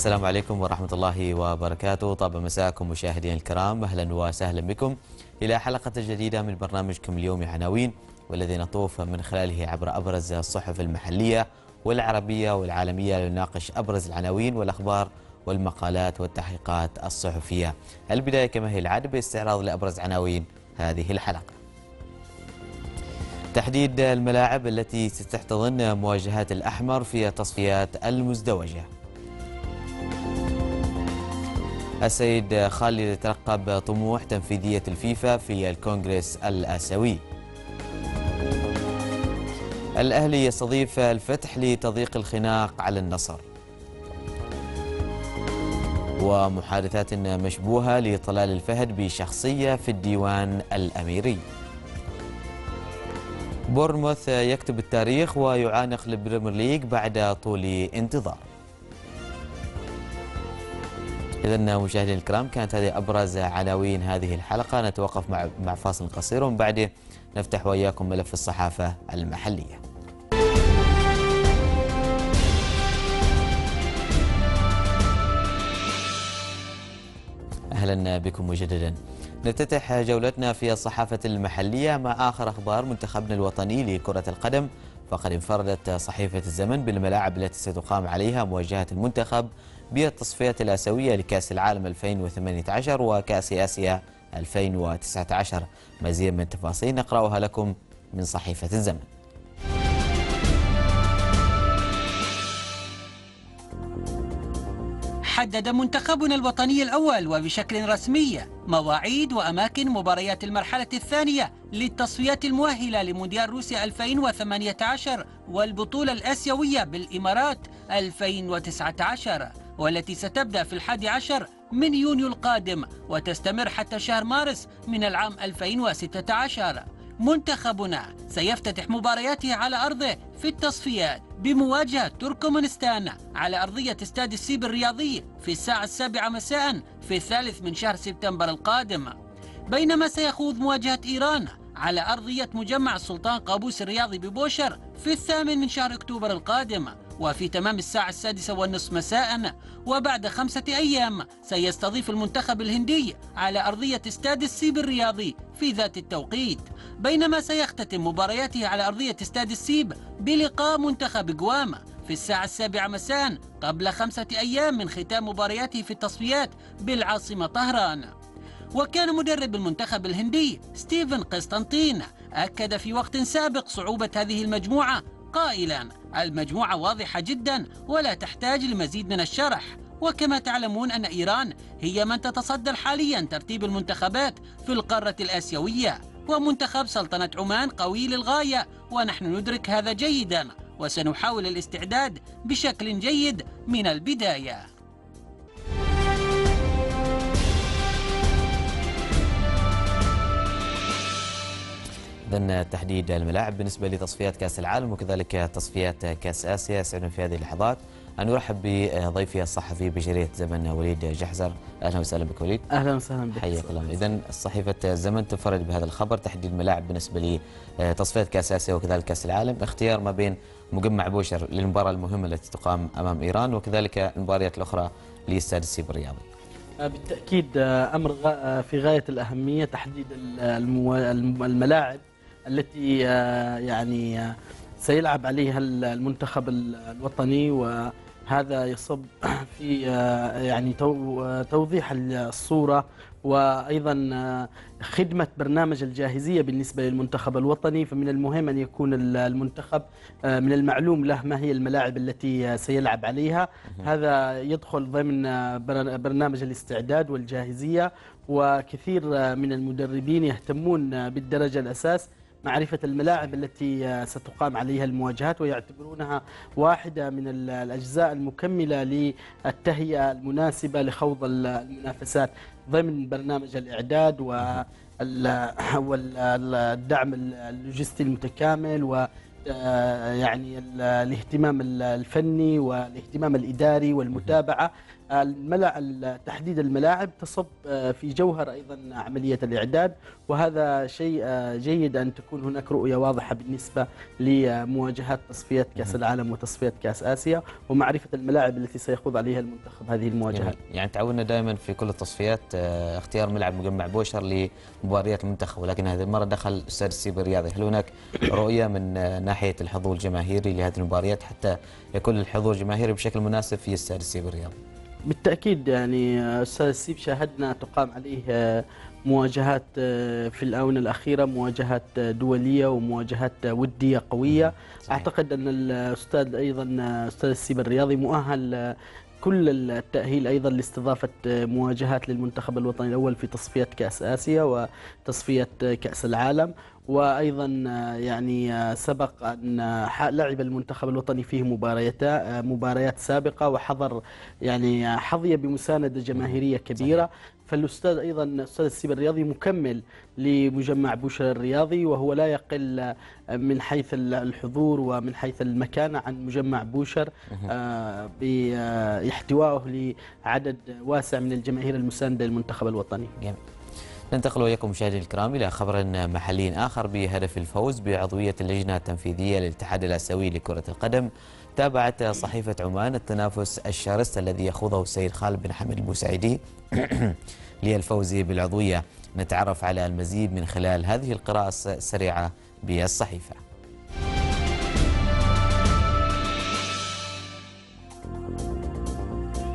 السلام عليكم ورحمة الله وبركاته. طاب مساءكم مشاهدينا الكرام. أهلا وسهلا بكم إلى حلقة جديدة من برنامجكم اليوم عناوين والذي نطوف من خلاله عبر أبرز الصحف المحلية والعربية والعالمية لنناقش أبرز العناوين والأخبار والمقالات والتحقيقات الصحفية. البداية كما هي العادة باستعراض لأبرز عناوين هذه الحلقة. تحديد الملاعب التي ستحتضن مواجهات الأحمر في التصفيات المزدوجة. السيد خالد يترقب طموح تنفيذية الفيفا في الكونغرس الآسيوي. الأهلي يستضيف الفتح لتضييق الخناق على النصر. ومحادثات مشبوهة لطلال الفهد بشخصية في الديوان الأميري. بورنموث يكتب التاريخ ويعانق البريمير ليج بعد طول انتظار. إذا مشاهدينا الكرام كانت هذه أبرز عناوين هذه الحلقة. نتوقف مع مع فاصل قصير ومن بعده نفتح وإياكم ملف الصحافة المحلية. أهلا بكم مجددا. نفتتح جولتنا في الصحافة المحلية مع آخر أخبار منتخبنا الوطني لكرة القدم. فقد انفردت صحيفة الزمن بالملاعب التي ستقام عليها مواجهة المنتخب بالتصفيات الآسيوية لكأس العالم 2018 وكأس آسيا 2019 مزيد من التفاصيل نقرأها لكم من صحيفة الزمن. حدد منتخبنا الوطني الأول وبشكل رسمي مواعيد وأماكن مباريات المرحلة الثانية للتصفيات المؤهلة لمونديال روسيا 2018 والبطولة الآسيوية بالإمارات 2019 والتي ستبدأ في الحادي عشر من يونيو القادم وتستمر حتى شهر مارس من العام 2016 منتخبنا سيفتتح مبارياته على أرضه في التصفيات بمواجهة تركمانستان على أرضية استاد السيب الرياضي في الساعة السابعة مساء في الثالث من شهر سبتمبر القادم. بينما سيخوض مواجهة إيران على أرضية مجمع السلطان قابوس الرياضي ببوشر في الثامن من شهر أكتوبر القادم وفي تمام الساعة السادسة والنصف مساء وبعد خمسة أيام سيستضيف المنتخب الهندي على أرضية استاد السيب الرياضي في ذات التوقيت. بينما سيختتم مبارياته على أرضية استاد السيب بلقاء منتخب جوام في الساعة السابعة مساء قبل خمسة أيام من ختام مبارياته في التصفيات بالعاصمة طهران. وكان مدرب المنتخب الهندي ستيفن قسطنطين أكد في وقت سابق صعوبة هذه المجموعة قائلا المجموعة واضحة جدا ولا تحتاج لمزيد من الشرح. وكما تعلمون أن إيران هي من تتصدر حاليا ترتيب المنتخبات في القارة الآسيوية. ومنتخب سلطنة عمان قوي للغاية ونحن ندرك هذا جيدا وسنحاول الاستعداد بشكل جيد من البداية. إذن تحديد الملاعب بالنسبة لتصفيات كأس العالم وكذلك تصفيات كأس آسيا يسعدنا في هذه اللحظات. أن نرحب بضيفي الصحفي بجريدة زمن وليد جحزر. أهلا وسهلا بك وليد. أهلا وسهلا بك. حياك الله. إذا صحيفة الزمن تنفرد بهذا الخبر تحديد ملاعب بالنسبة لتصفيات كأس آسيا وكذلك كأس العالم. اختيار ما بين مجمع بوشر للمباراة المهمة التي تقام أمام إيران وكذلك المباريات الأخرى لاستاد السيب الرياضي آه، بالتأكيد آه، أمر غا- آه، في غاية الأهمية تحديد الملاعب التي آه، يعني آه، سيلعب عليها ال- المنتخب ال- الوطني وهذا يصب في آه، يعني تو- توضيح الصورة وأيضا آه، خدمة برنامج الجاهزية بالنسبة للمنتخب الوطني. فمن المهم أن يكون ال- المنتخب من المعلوم له ما هي الملاعب التي سيلعب عليها. هذا يدخل ضمن بر- برنامج الاستعداد والجاهزية وكثير من المدربين يهتمون بالدرجة الأساس. معرفة الملاعب التي آه، ستقام عليها المواجهات ويعتبرونها واحدة من ال- الأجزاء المكملة للتهيئة المناسبة لخوض ال- المنافسات ضمن برنامج الإعداد والدعم اللوجستي المتكامل و يعني ال- الاهتمام ال- الفني والاهتمام الإداري والمتابعة. الملع تحديد الملاعب تصب آه، في جوهر أيضا عملية الإعداد. وهذا شيء آه، جيد أن تكون هناك رؤية واضحة بالنسبة لمواجهات تصفيات كأس العالم وتصفيات كأس آسيا ومعرفة الملاعب التي سيخوض عليها المنتخب. هذه المواجهات. يعني تعودنا دائما في كل التصفيات آه، اختيار ملعب مجمع بوشر لمباريات المنتخب ولكن هذه المرة دخل الاستاذ السيبي الرياضي، هل هناك رؤية من ناحية الحضور الجماهيري لهذه المباريات حتى يكون الحضور الجماهيري بشكل مناسب في استاد السيبي الرياضي؟ بالتأكيد يعني أستاذ السيب شاهدنا تقام عليه آه، مواجهات آه، في الآونة الأخيرة مواجهات آه، دولية ومواجهات ودية قوية صحيح. أعتقد أن الأستاذ أيضا أستاذ السيب الرياضي مؤهل كل التأهيل أيضا لاستضافة مواجهات للمنتخب الوطني الأول في تصفية كأس آسيا وتصفية كأس العالم وأيضا يعني سبق أن لعب المنتخب الوطني فيه مباريات مباريات سابقة وحضر يعني حظي بمساندة جماهيرية كبيرة فالأستاذ أيضا الاستاذ السيب الرياضي مكمل لمجمع بوشر الرياضي وهو لا يقل من حيث الحضور ومن حيث المكانة عن مجمع بوشر آه، باحتوائه لعدد واسع من الجماهير المساندة للمنتخب الوطني. جميل. ننتقل وياكم مشاهدينا الكرام إلى خبر محلي آخر بهدف الفوز بعضوية اللجنة التنفيذية للاتحاد الآسيوي لكرة القدم. تابعت صحيفة عمان التنافس الشرس الذي يخوضه السيد خالد بن حمد البوسعيدي. للفوز بالعضوية نتعرف على المزيد من خلال هذه القراءة السريعة بالصحيفه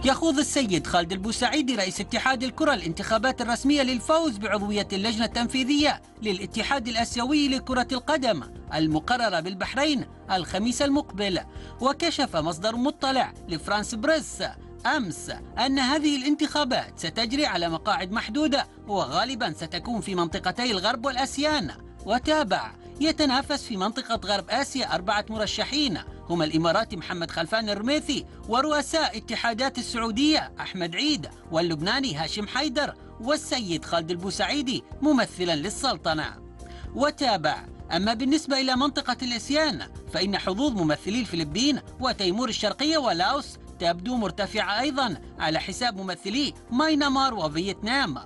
يخوض السيد خالد البوسعيدي رئيس اتحاد الكرة الانتخابات الرسمية للفوز بعضوية اللجنة التنفيذية للاتحاد الأسيوي لكرة القدم المقررة بالبحرين الخميس المقبل. وكشف مصدر مطلع لفرانس بريس أمس أن هذه الانتخابات ستجري على مقاعد محدودة وغالبا ستكون في منطقتي الغرب والأسيان. وتابع يتنافس في منطقة غرب آسيا أربعة مرشحين هما الإماراتي محمد خلفان الرميثي ورؤساء اتحادات السعودية أحمد عيد واللبناني هاشم حيدر والسيد خالد البوسعيدي ممثلا للسلطنة. وتابع. أما بالنسبة إلى منطقة الإسيان فإن حظوظ ممثلي الفلبين وتيمور الشرقية ولاوس تبدو مرتفعة أيضا على حساب ممثلي ماينمار وفيتنام.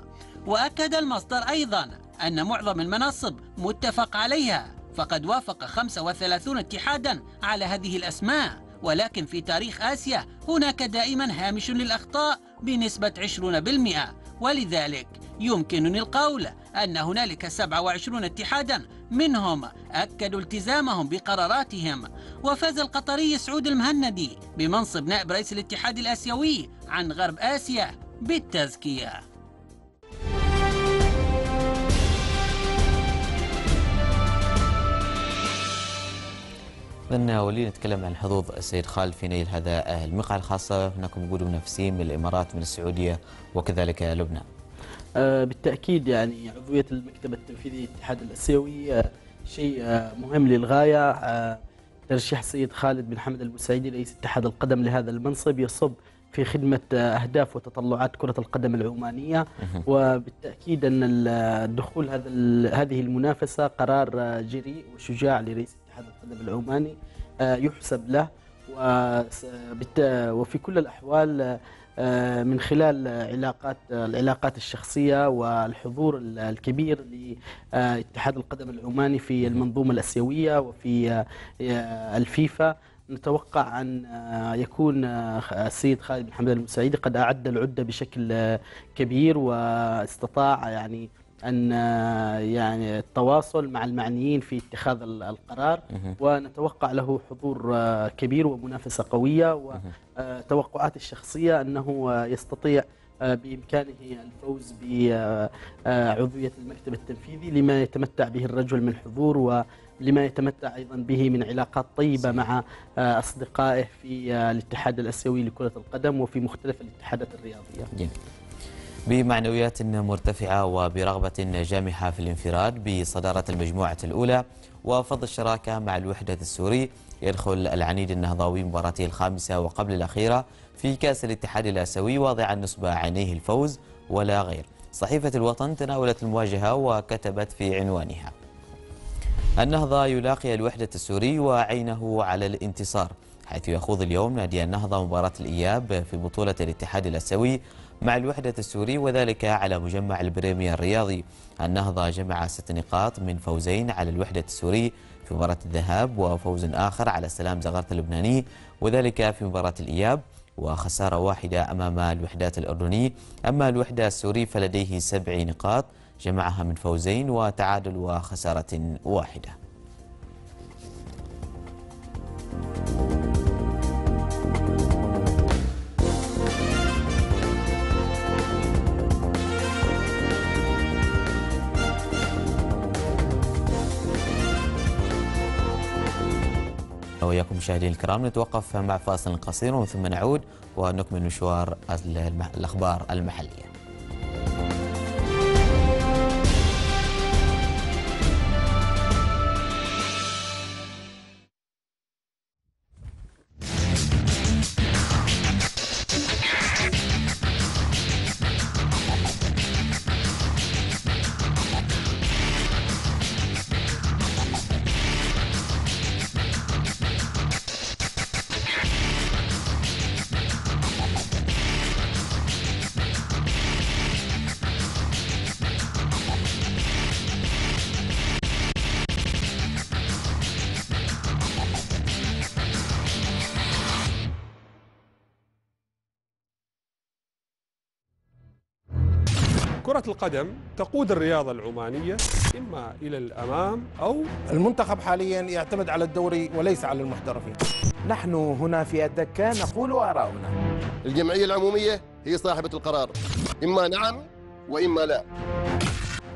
وأكد المصدر أيضا أن معظم المناصب متفق عليها. فقد وافق 35 اتحادا على هذه الأسماء. ولكن في تاريخ آسيا هناك دائما هامش للأخطاء بنسبة 20% ولذلك يمكنني القول أن هنالك 27 اتحادا منهم أكدوا التزامهم بقراراتهم. وفاز القطري سعود المهندي بمنصب نائب رئيس الاتحاد الآسيوي عن غرب آسيا بالتزكية. إذن ولي نتكلم عن حظوظ السيد خالد في نيل هذا المقعد الخاصة هناك وجود منافسين من الإمارات من السعودية وكذلك لبنان. آه بالتأكيد يعني عضوية المكتب التنفيذي للاتحاد الآسيوي آه شيء آه مهم للغاية. آه ترشيح السيد خالد بن حمد البوسعيدي رئيس اتحاد القدم لهذا المنصب يصب في خدمة أهداف وتطلعات كرة القدم العمانية. وبالتأكيد أن الدخول هذا هذه المنافسة قرار جريء وشجاع لرئيس اتحاد القدم العماني. يحسب له. وفي كل الأحوال آه، من خلال علاقات العلاقات الشخصية والحضور الكبير لاتحاد القدم العماني في المنظومة الأسيوية وفي آه، الفيفا. نتوقع أن يكون السيد خالد بن حمد المساعدي قد أعد العدة بشكل كبير واستطاع يعني أن يعني التواصل مع المعنيين في اتخاذ القرار ونتوقع له حضور كبير ومنافسة قوية وتوقعات الشخصية أنه يستطيع بإمكانه الفوز بعضويه المكتب التنفيذي لما يتمتع به الرجل من حضور ولما يتمتع أيضا به من علاقات طيبة مع أصدقائه في الاتحاد الأسيوي لكرة القدم وفي مختلف الاتحادات الرياضية. جميل. بمعنويات مرتفعة وبرغبة جامحة في الانفراد بصدارة المجموعة الأولى وفض الشراكة مع الوحدة السوري يدخل العنيد النهضاوي مباراته الخامسة وقبل الأخيرة في كأس الاتحاد الآسيوي واضعا نصب عينيه الفوز ولا غير. صحيفة الوطن تناولت المواجهة وكتبت في عنوانها. النهضة يلاقي الوحدة السوري وعينه على الانتصار حيث يخوض اليوم نادي النهضة مباراة الإياب في بطولة الاتحاد الآسيوي مع الوحدة السوري وذلك على مجمع البريمير الرياضي. النهضة جمع ست نقاط من فوزين على الوحدة السوري في مباراة الذهاب وفوز آخر على السلام زغرت اللبناني وذلك في مباراة الإياب وخسارة واحدة أمام الوحدات الأردني. أما الوحدة السوري فلديه سبع نقاط جمعها من فوزين وتعادل وخسارة واحدة. وإياكم مشاهدينا الكرام نتوقف مع فاصل قصير ومن ثم نعود ونكمل مشوار الأخبار المحلية. القدم تقود الرياضة العمانية إما إلى الأمام أو المنتخب حاليا يعتمد على الدوري وليس على المحترفين. نحن هنا في الدكة نقول آراؤنا. الجمعية العمومية هي صاحبة القرار. إما نعم وإما لا.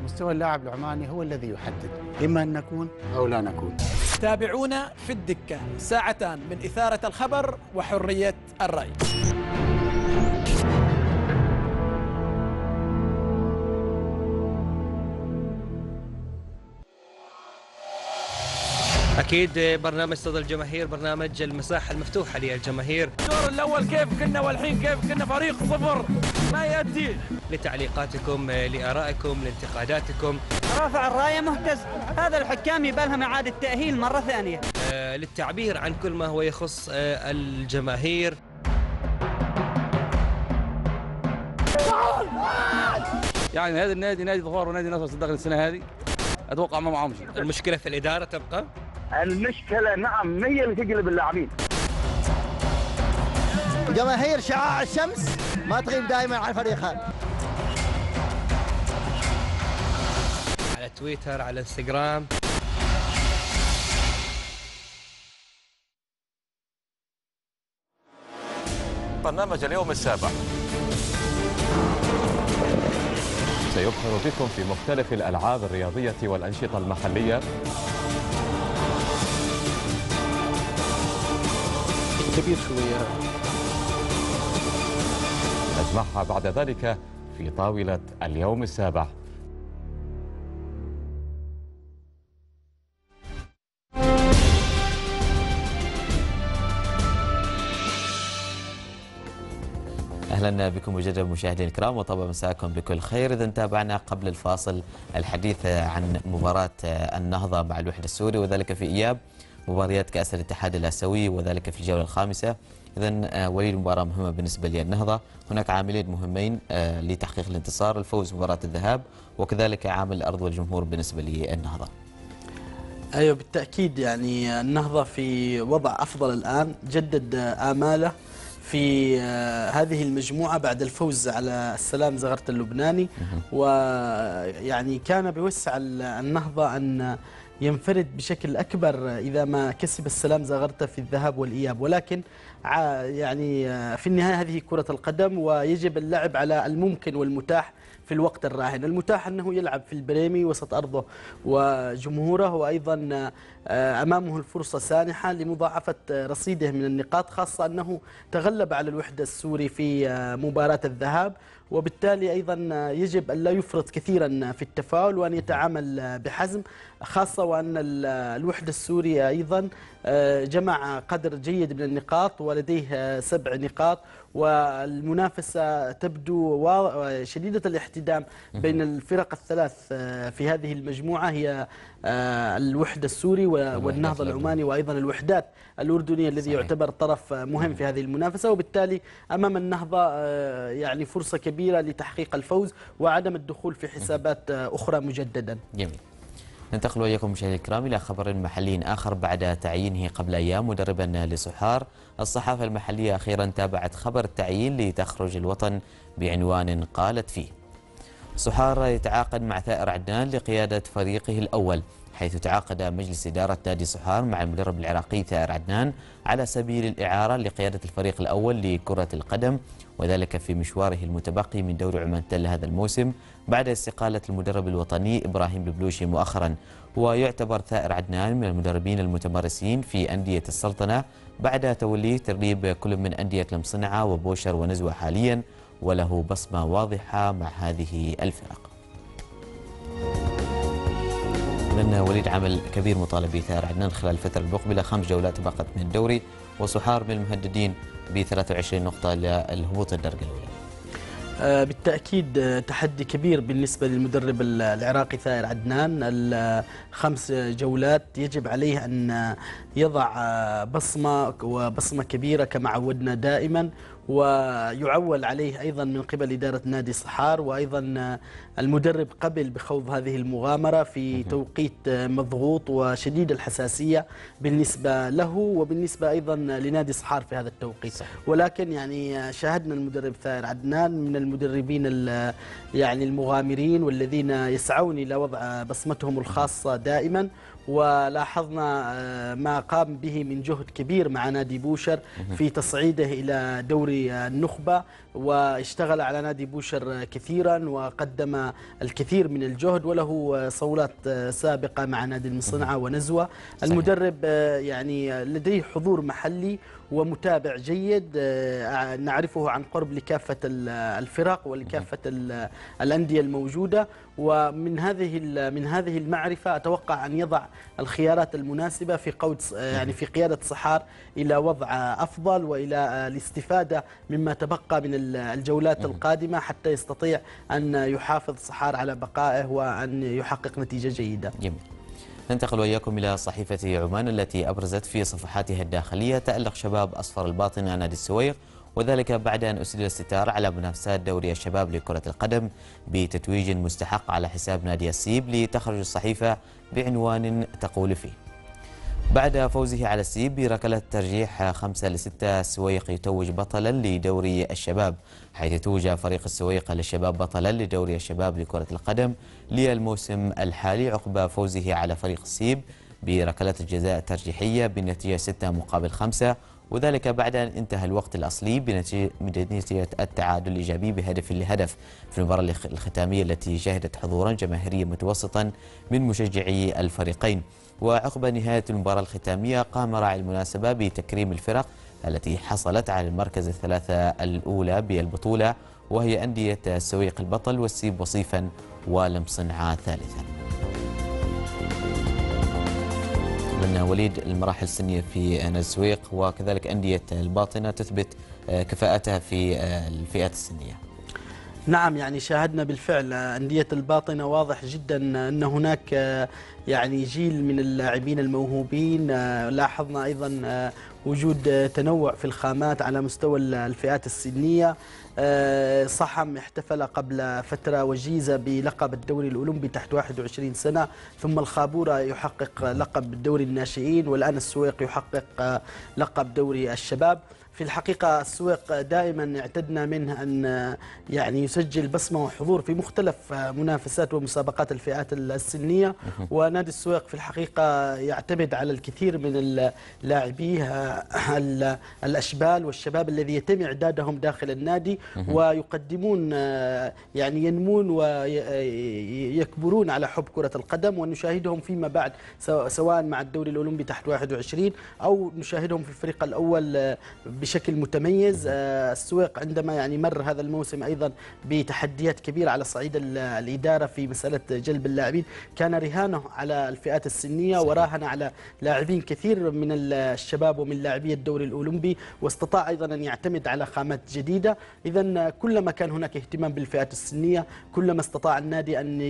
مستوى اللاعب العماني هو الذي يحدد. إما أن نكون أو لا نكون. تابعونا في الدكة ساعتان من إثارة الخبر وحرية الرأي. أكيد برنامج صدى الجماهير برنامج المساحة المفتوحة للجماهير. الدور الأول كيف كنا والحين كيف كنا فريق صفر؟ ما يأدي لتعليقاتكم لآرائكم لانتقاداتكم. رافع الراية مهتز. هذا الحكام يبالهم اعاده تاهيل مرة ثانية. آه للتعبير عن كل ما هو يخص آه الجماهير. يعني هذا النادي نادي ظفار ونادي نصر صدق السنة هذه. أتوقع ما معهم شيء. المشكلة في الإدارة تبقى؟ المشكلة نعم هي اللي تقلب اللاعبين. جماهير شعاع الشمس ما تغيب دائما عن فريقها. على تويتر على إنستغرام. برنامج اليوم السابع. سيبحر بكم في مختلف الألعاب الرياضية والأنشطة المحلية. كبير شوية. نجمعها بعد ذلك في طاولة اليوم السابع. أهلا بكم مجددا مشاهدينا الكرام وطبعا مساكم بكل خير. إذا تابعنا قبل الفاصل الحديث عن مباراة النهضة مع الوحدة السوري وذلك في إياب مباريات كأس الاتحاد الاسيوي وذلك في الجولة الخامسة. اذا وليد مباراة مهمة بالنسبة للنهضه هناك عاملين مهمين لتحقيق الانتصار الفوز مباراة الذهاب وكذلك عامل الأرض والجمهور بالنسبة للنهضه أيوه بالتأكيد يعني النهضة في وضع أفضل الآن جدد آماله في هذه المجموعة بعد الفوز على السلام زغرت اللبناني. ويعني كان بوسع النهضة أن ينفرد بشكل أكبر إذا ما كسب السلام زغرت في الذهاب والإياب. ولكن يعني في النهاية هذه كرة القدم ويجب اللعب على الممكن والمتاح في الوقت الراهن. المتاح أنه يلعب في البريمي وسط أرضه وجمهوره وأيضا أمامه الفرصة سانحة لمضاعفة رصيده من النقاط خاصة أنه تغلب على الوحدة السوري في مباراة الذهاب. وبالتالي أيضا يجب أن لا يفرط كثيرا في التفاؤل وأن يتعامل بحزم خاصة وأن الوحدة السورية أيضا جمع قدر جيد من النقاط ولديه سبع نقاط. والمنافسة تبدو شديدة الاحتدام بين الفرق الثلاث آه، في هذه المجموعة هي آه، الوحدة السوري والنهضة العماني وأيضا الوحدات الأردني الذي يعتبر طرف مهم. في هذه المنافسة وبالتالي أمام النهضة آه، يعني فرصة كبيرة لتحقيق الفوز وعدم الدخول في حسابات آه، أخرى مجددا. جميل. ننتقل وإياكم مشاهدينا الكرام إلى خبر محلي آخر بعد تعيينه قبل أيام مدربا لسحار. الصحافة المحلية أخيرا تابعت خبر التعيين لتخرج الوطن بعنوان قالت فيه. سحار يتعاقد مع ثائر عدنان لقيادة فريقه الأول حيث تعاقد مجلس إدارة نادي سحار مع المدرب العراقي ثائر عدنان على سبيل الإعارة لقيادة الفريق الأول لكرة القدم وذلك في مشواره المتبقي من دوري عمان تل هذا الموسم بعد استقالة المدرب الوطني إبراهيم البلوشي مؤخرا. ويعتبر ثائر عدنان من المدربين المتمرسين في أندية السلطنة بعد توليه تدريب كل من أندية المصنعة وبوشر ونزوة حاليا. وله بصمة واضحة مع هذه الفرق. من وليد عمل كبير مطالب بثائر عدنان خلال الفترة المقبلة. خمس جولات بقت من الدوري وسحار من المهددين ب 23 نقطة للهبوط الدرجة الأولى آه، بالتأكيد آه، تحدي كبير بالنسبة للمدرب ال- العراقي ثائر عدنان. الخمس جولات يجب عليه أن يضع آه، بصمة وبصمة كبيرة كما عودنا دائما. ويعول عليه أيضا من قبل إدارة نادي صحار وأيضا المدرب قبل بخوض هذه المغامرة في توقيت مضغوط وشديد الحساسية بالنسبة له وبالنسبة أيضا لنادي صحار في هذا التوقيت. ولكن يعني شاهدنا المدرب ثائر عدنان من المدربين ال- يعني المغامرين والذين يسعون إلى وضع بصمتهم الخاصة دائما ولاحظنا آه، ما قام به من جهد كبير مع نادي بوشر في تصعيده إلى دوري النخبة. واشتغل على نادي بوشر كثيرا وقدم الكثير من الجهد وله صولات سابقة مع نادي المصنعة ونزوة. المدرب يعني لديه حضور محلي ومتابع جيد نعرفه عن قرب لكافة ال- الفرق ولكافة ال- الأندية الموجودة. ومن هذه من هذه المعرفة أتوقع أن يضع الخيارات المناسبة في قود يعني في قيادة صحار إلى وضع أفضل وإلى الاستفادة مما تبقى من الجولات القادمة حتى يستطيع أن يحافظ صحار على بقائه وأن يحقق نتيجة جيدة. جميل. ننتقل وإياكم إلى صحيفة عمان التي أبرزت في صفحاتها الداخلية تألق شباب أصفر الباطن نادي السويق وذلك بعد أن أسدل الستار على منافسات دوري الشباب لكرة القدم بتتويج مستحق على حساب نادي السيب لتخرج الصحيفة بعنوان تقول فيه. بعد فوزه على السيب بركلة ترجيح خمسة لستة السويق يتوج بطلا لدوري الشباب حيث توج فريق السويق للشباب بطلا لدوري الشباب لكرة القدم للموسم الحالي عقب فوزه على فريق السيب بركلة الجزاء الترجيحية بنتيجة ستة مقابل خمسة. وذلك بعد أن انتهى الوقت الأصلي بنتيجة التعادل الإيجابي بهدف لهدف في المباراة الخ- الختامية التي شهدت حضورا جماهيريا متوسطا من مشجعي الفريقين. وعقب نهاية المباراة الختامية قام راعي المناسبة بتكريم الفرق التي حصلت على المركز الثلاثة الأولى بالبطولة وهي أندية السويق البطل والسيب وصيفا والمصنعة ثالثا. من وليد المراحل السنية في السويق وكذلك أندية الباطنة تثبت آه، كفاءتها في آه، الفئات السنية. نعم يعني شاهدنا بالفعل. أندية الباطنة واضح جدا أن هناك آه، يعني جيل من اللاعبين الموهوبين. آه، لاحظنا أيضا آه، وجود تنوع في الخامات على مستوى ال- الفئات السنية. صحم احتفل قبل فترة وجيزة بلقب الدوري الأولمبي تحت 21 سنة. ثم الخابورة يحقق لقب دوري الناشئين والآن السويق يحقق لقب دوري الشباب. في الحقيقة السويق دائما اعتدنا منه أن يعني يسجل بصمة وحضور في مختلف منافسات ومسابقات الفئات السنية. ونادي السويق في الحقيقة يعتمد على الكثير من لاعبيه ال- الأشبال والشباب الذي يتم إعدادهم داخل النادي. ويقدمون يعني ينمون ويكبرون على حب كرة القدم. ونشاهدهم فيما بعد سو- سواء مع الدوري الأولمبي تحت 21 أو نشاهدهم في الفريق الأول بشكل متميز. آه، السويق عندما يعني مر هذا الموسم أيضا بتحديات كبيرة على صعيد ال- الإدارة في مسألة جلب اللاعبين. كان رهانه على الفئات السنية وراهن على لاعبين كثير من ال- الشباب ومن لاعبي الدوري الأولمبي واستطاع أيضا أن يعتمد على خامات جديدة. إذا كلما كان هناك اهتمام بالفئات السنية كلما استطاع النادي أن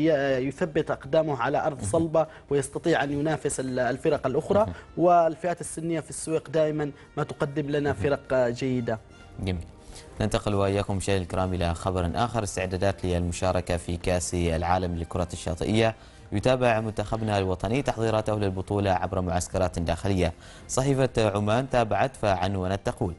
يثبت أقدامه على أرض صلبة ويستطيع أن ينافس ال- الفرق الأخرى. والفئات السنية في السويق دائما ما تقدم لنا فرق جيدة. جميل. ننتقل وإياكم مشاهدينا الكرام إلى خبر آخر. استعدادات للمشاركة في كأس العالم للكرة الشاطئية. يتابع منتخبنا الوطني تحضيراته للبطولة عبر معسكرات داخلية. صحيفة عمان تابعت فعنونت تقول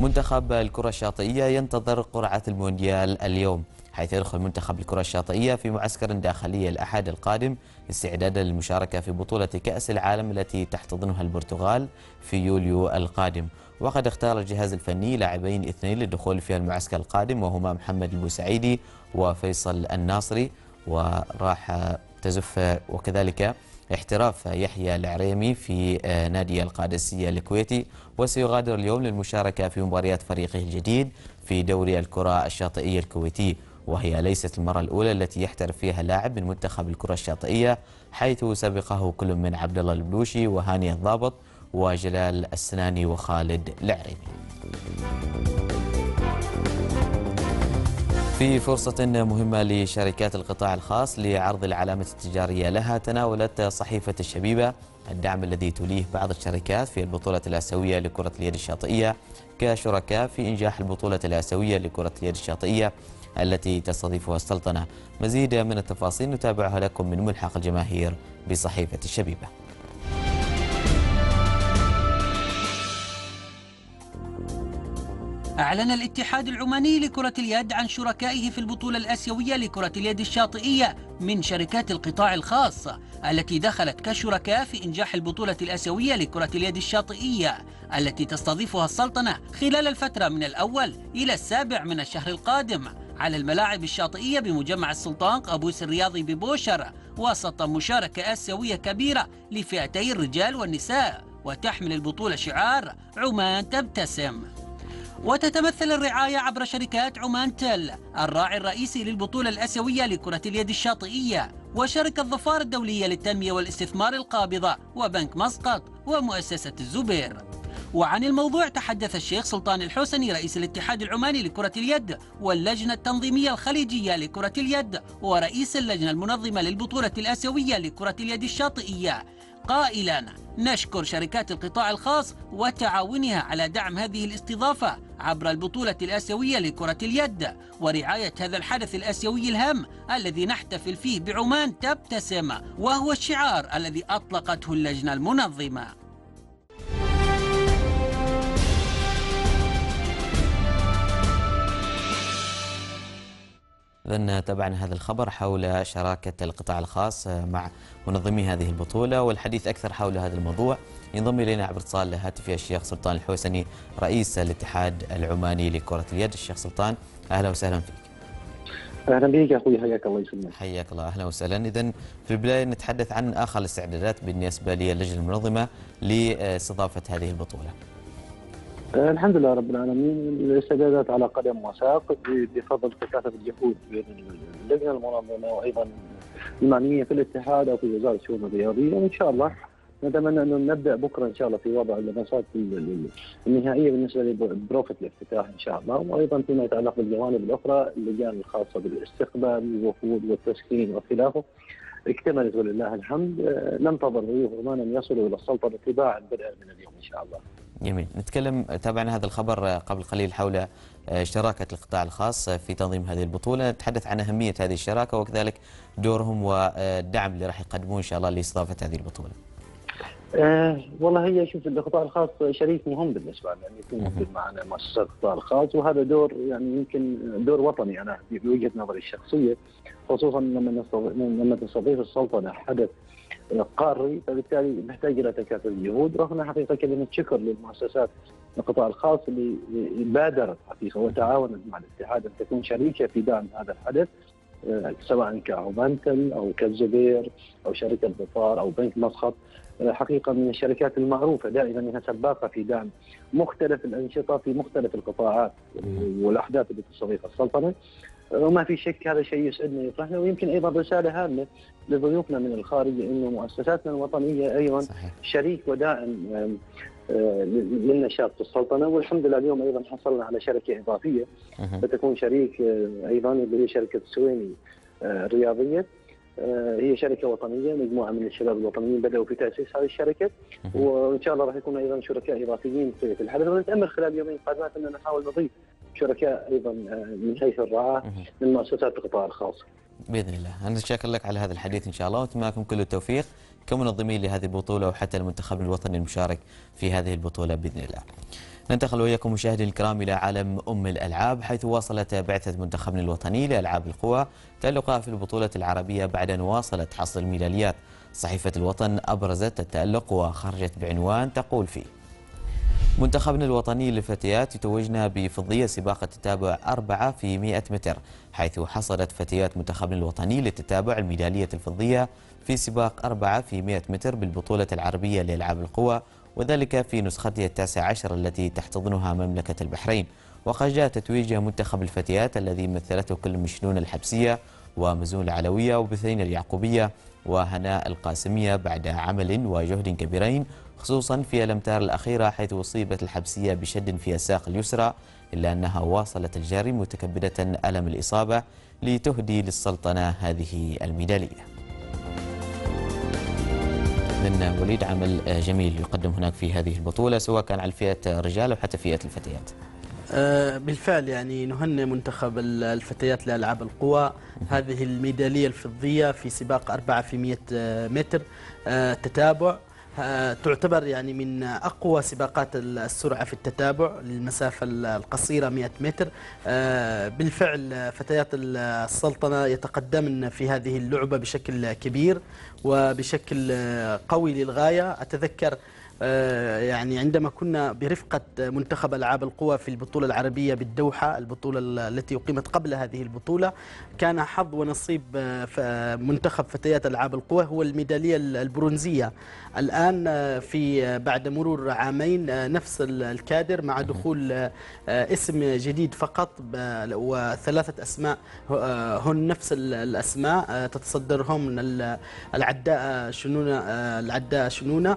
منتخب الكرة الشاطئية ينتظر قرعة المونديال اليوم. حيث يدخل منتخب الكرة الشاطئية في معسكر داخلي الأحد القادم استعدادا للمشاركة في بطولة كأس العالم التي تحتضنها البرتغال في يوليو القادم. وقد اختار الجهاز الفني لاعبين اثنين للدخول في المعسكر القادم وهما محمد البوسعيدي وفيصل الناصري. وراح تزف وكذلك احتراف يحيى العريمي في آه، نادي القادسية الكويتي. وسيغادر اليوم للمشاركة في مباريات فريقه الجديد في دوري الكرة الشاطئية الكويتي. وهي ليست المرة الأولى التي يحترف فيها لاعب من منتخب الكرة الشاطئية حيث سبقه كل من عبد الله البلوشي وهاني الضابط وجلال السناني وخالد العريمي في فرصة مهمة لشركات القطاع الخاص لعرض العلامة التجارية لها تناولت صحيفة الشبيبة الدعم الذي تليه بعض الشركات في البطولة الآسيوية لكرة اليد الشاطئية كشركاء في إنجاح البطولة الآسيوية لكرة اليد الشاطئية التي تستضيفها السلطنة. مزيد من التفاصيل نتابعها لكم من ملحق الجماهير بصحيفة الشبيبة. أعلن الاتحاد العماني لكرة اليد عن شركائه في البطولة الآسيوية لكرة اليد الشاطئية من شركات القطاع الخاص التي دخلت كشركاء في إنجاح البطولة الآسيوية لكرة اليد الشاطئية التي تستضيفها السلطنة خلال الفترة من الأول إلى السابع من الشهر القادم. على الملاعب الشاطئية بمجمع السلطان قابوس الرياضي ببوشر وسط مشاركة آسيوية كبيرة لفئتي الرجال والنساء وتحمل البطولة شعار عمان تبتسم. وتتمثل الرعاية عبر شركات عمان تل الراعي الرئيسي للبطولة الآسيوية لكرة اليد الشاطئية وشركة ظفار الدولية للتنمية والاستثمار القابضة وبنك مسقط ومؤسسة الزبير. وعن الموضوع تحدث الشيخ سلطان الحسني رئيس الاتحاد العماني لكرة اليد واللجنة التنظيمية الخليجية لكرة اليد ورئيس اللجنة المنظمة للبطولة الآسيوية لكرة اليد الشاطئية. قائلا نشكر شركات القطاع الخاص وتعاونها على دعم هذه الاستضافة عبر البطولة الآسيوية لكرة اليد ورعاية هذا الحدث الآسيوي الهام الذي نحتفل فيه بعمان تبتسم وهو الشعار الذي أطلقته اللجنة المنظمة. إذن تابعنا هذا الخبر حول شراكة القطاع الخاص مع منظمي هذه البطولة والحديث أكثر حول هذا الموضوع ينضم إلينا عبر اتصال هاتفي الشيخ سلطان الحوسني رئيس الاتحاد العماني لكرة اليد. الشيخ سلطان أهلا وسهلا فيك. أهلا بك يا أخوي حياك الله يسلمك. حياك الله أهلا وسهلا. اذا في البداية نتحدث عن آخر الاستعدادات بالنسبة للجنة المنظمة لإستضافة هذه البطولة. آه، الحمد لله رب العالمين. الاستعدادات على قدم وساق بفضل تكاتف الجهود بين اللجنة المنظمة وأيضا المعنيين في الاتحاد أو في وزارة الشؤون الرياضية. وإن شاء الله نتمنى انه نبدأ بكرة إن شاء الله في وضع اللمسات ال- ال- النهائية بالنسبة لبروفة الافتتاح إن شاء الله. وأيضا فيما يتعلق بالجوانب الأخرى اللجان الخاصة بالاستقبال الوفود والتسكين وخلافه. اكتملت ولله الحمد. آه، ننتظر ضيوف عمان ان يصلوا إلى السلطنه تباعا بدءا من اليوم إن شاء الله. جميل. نتكلم تابعنا هذا الخبر قبل قليل حول شراكه القطاع الخاص في تنظيم هذه البطولة. نتحدث عن أهمية هذه الشراكة وكذلك دورهم والدعم اللي راح يقدموه إن شاء الله لإستضافة هذه البطولة. آه والله هي شوف القطاع الخاص شريك مهم بالنسبة لنا ان يكون موجود معنا مؤسسات القطاع الخاص وهذا دور يعني يمكن دور وطني أنا بوجهه نظري الشخصية خصوصا لما لما تستضيف السلطنة حدث قاري فبالتالي نحتاج إلى تكاتف الجهود. رغم حقيقة كلمة شكر للمؤسسات القطاع الخاص اللي بادرت حقيقة وتعاونت مع الاتحاد أن تكون شريكة في دعم هذا الحدث آه، سواء كعوبانتل أو كالزبير أو شركة ظفار أو بنك مسقط آه، حقيقة من الشركات المعروفة دائما إنها سباقة في دعم مختلف الأنشطة في مختلف القطاعات والأحداث اللي تستضيفها السلطنة. وما في شك هذا شيء يسعدنا ويفرحنا ويمكن أيضا رسالة هامة لضيوفنا من الخارج إنه مؤسساتنا الوطنية أيضا صحيح. شريك وداعم للنشاط في السلطنه والحمد لله اليوم أيضا حصلنا على شركة إضافية ستكون شريك أيضا اللي هي شركة السويني الرياضية هي شركة وطنية مجموعة من الشباب الوطنيين بدأوا في تأسيس هذه الشركة وإن شاء الله راح يكون أيضا شركاء إضافيين في الحدث ونتأمل خلال يومين قادمات ان نحاول نضيف شركاء أيضا من حيث الرعاه من مؤسسات القطاع الخاص. بإذن الله، أنا شاكر لك على هذا الحديث إن شاء الله وأتمنى لكم كل التوفيق كمنظمين لهذه البطولة وحتى المنتخب الوطني المشارك في هذه البطولة بإذن الله. ننتقل وياكم مشاهدينا الكرام إلى عالم أم الألعاب حيث واصلت بعثة منتخبنا الوطني لألعاب القوى تألقها في البطولة العربية بعد أن واصلت حصد الميداليات. صحيفة الوطن أبرزت التألق وخرجت بعنوان تقول فيه منتخبنا الوطني للفتيات يتوجنا بفضية سباق التتابع أربعة في 100 متر حيث حصلت فتيات منتخبنا الوطني للتتابع الميدالية الفضية في سباق أربعة في 100 متر بالبطولة العربية لألعاب القوى وذلك في نسختها التاسع عشر التي تحتضنها مملكة البحرين. وقد جاء تتويج منتخب الفتيات الذي مثلته كل مشنون الحبسية ومزون العلوية وبثين اليعقوبية وهناء القاسمية بعد عمل وجهد كبيرين خصوصا في الأمتار الأخيرة حيث أصيبت الحبسية بشد في الساق اليسرى إلا أنها واصلت الجري متكبدة ألم الإصابة لتهدي للسلطنة هذه الميدالية. من وليد عمل جميل يقدم هناك في هذه البطولة سواء كان على فئة الرجال أو حتى فئة الفتيات. آه، بالفعل يعني نهنئ منتخب الفتيات لألعاب القوى. هذه الميدالية الفضية في سباق 4 في 100 متر آه، تتابع. تعتبر يعني من أقوى سباقات السرعة في التتابع للمسافة القصيرة 100 متر. آه، بالفعل فتيات السلطنة يتقدمن في هذه اللعبة بشكل كبير وبشكل قوي للغاية. أتذكر آه، يعني عندما كنا برفقة منتخب ألعاب القوى في البطولة العربية بالدوحة البطولة التي أقيمت قبل هذه البطولة كان حظ ونصيب آه، منتخب فتيات ألعاب القوى هو الميدالية البرونزية. الآن آه، في بعد مرور عامين نفس الكادر مع دخول اسم جديد فقط وثلاثة أسماء هن نفس الأسماء تتصدرهم العداء شنونة العداء شنونة.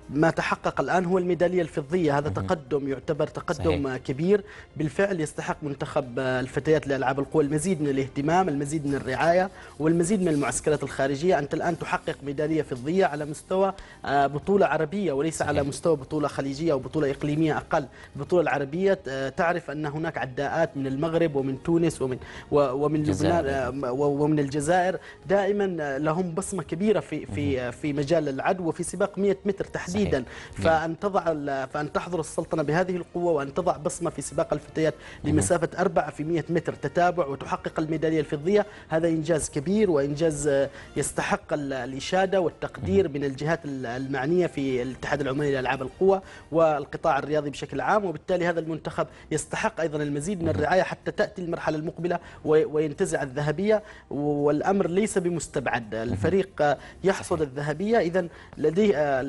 ما تحقق الآن هو الميدالية الفضية. هذا تقدم يعتبر تقدم صحيح. كبير. بالفعل يستحق منتخب الفتيات لألعاب القوى المزيد من الاهتمام المزيد من الرعاية والمزيد من المعسكرات الخارجية. أنت الآن تحقق ميدالية فضية على مستوى آه، بطولة عربية وليس صحيح. على مستوى بطولة خليجية أو بطولة إقليمية أقل. البطولة العربية آه، تعرف أن هناك عداءات من المغرب ومن تونس ومن ومن لبنان آه، ومن الجزائر. دائما لهم بصمة كبيرة في في في مجال العدو وفي سباق 100 متر تحديدا. جديدا فأن تضع فأن تحضر السلطنة بهذه القوة وأن تضع بصمة في سباق الفتيات لمسافة 4 في 100 متر تتابع وتحقق الميدالية الفضية هذا إنجاز كبير وإنجاز يستحق الإشادة والتقدير من الجهات المعنية في الاتحاد العماني لألعاب القوى والقطاع الرياضي بشكل عام. وبالتالي هذا المنتخب يستحق أيضا المزيد من الرعاية حتى تأتي المرحلة المقبلة وينتزع الذهبية. والأمر ليس بمستبعد. الفريق يحصد الذهبية. إذا لديه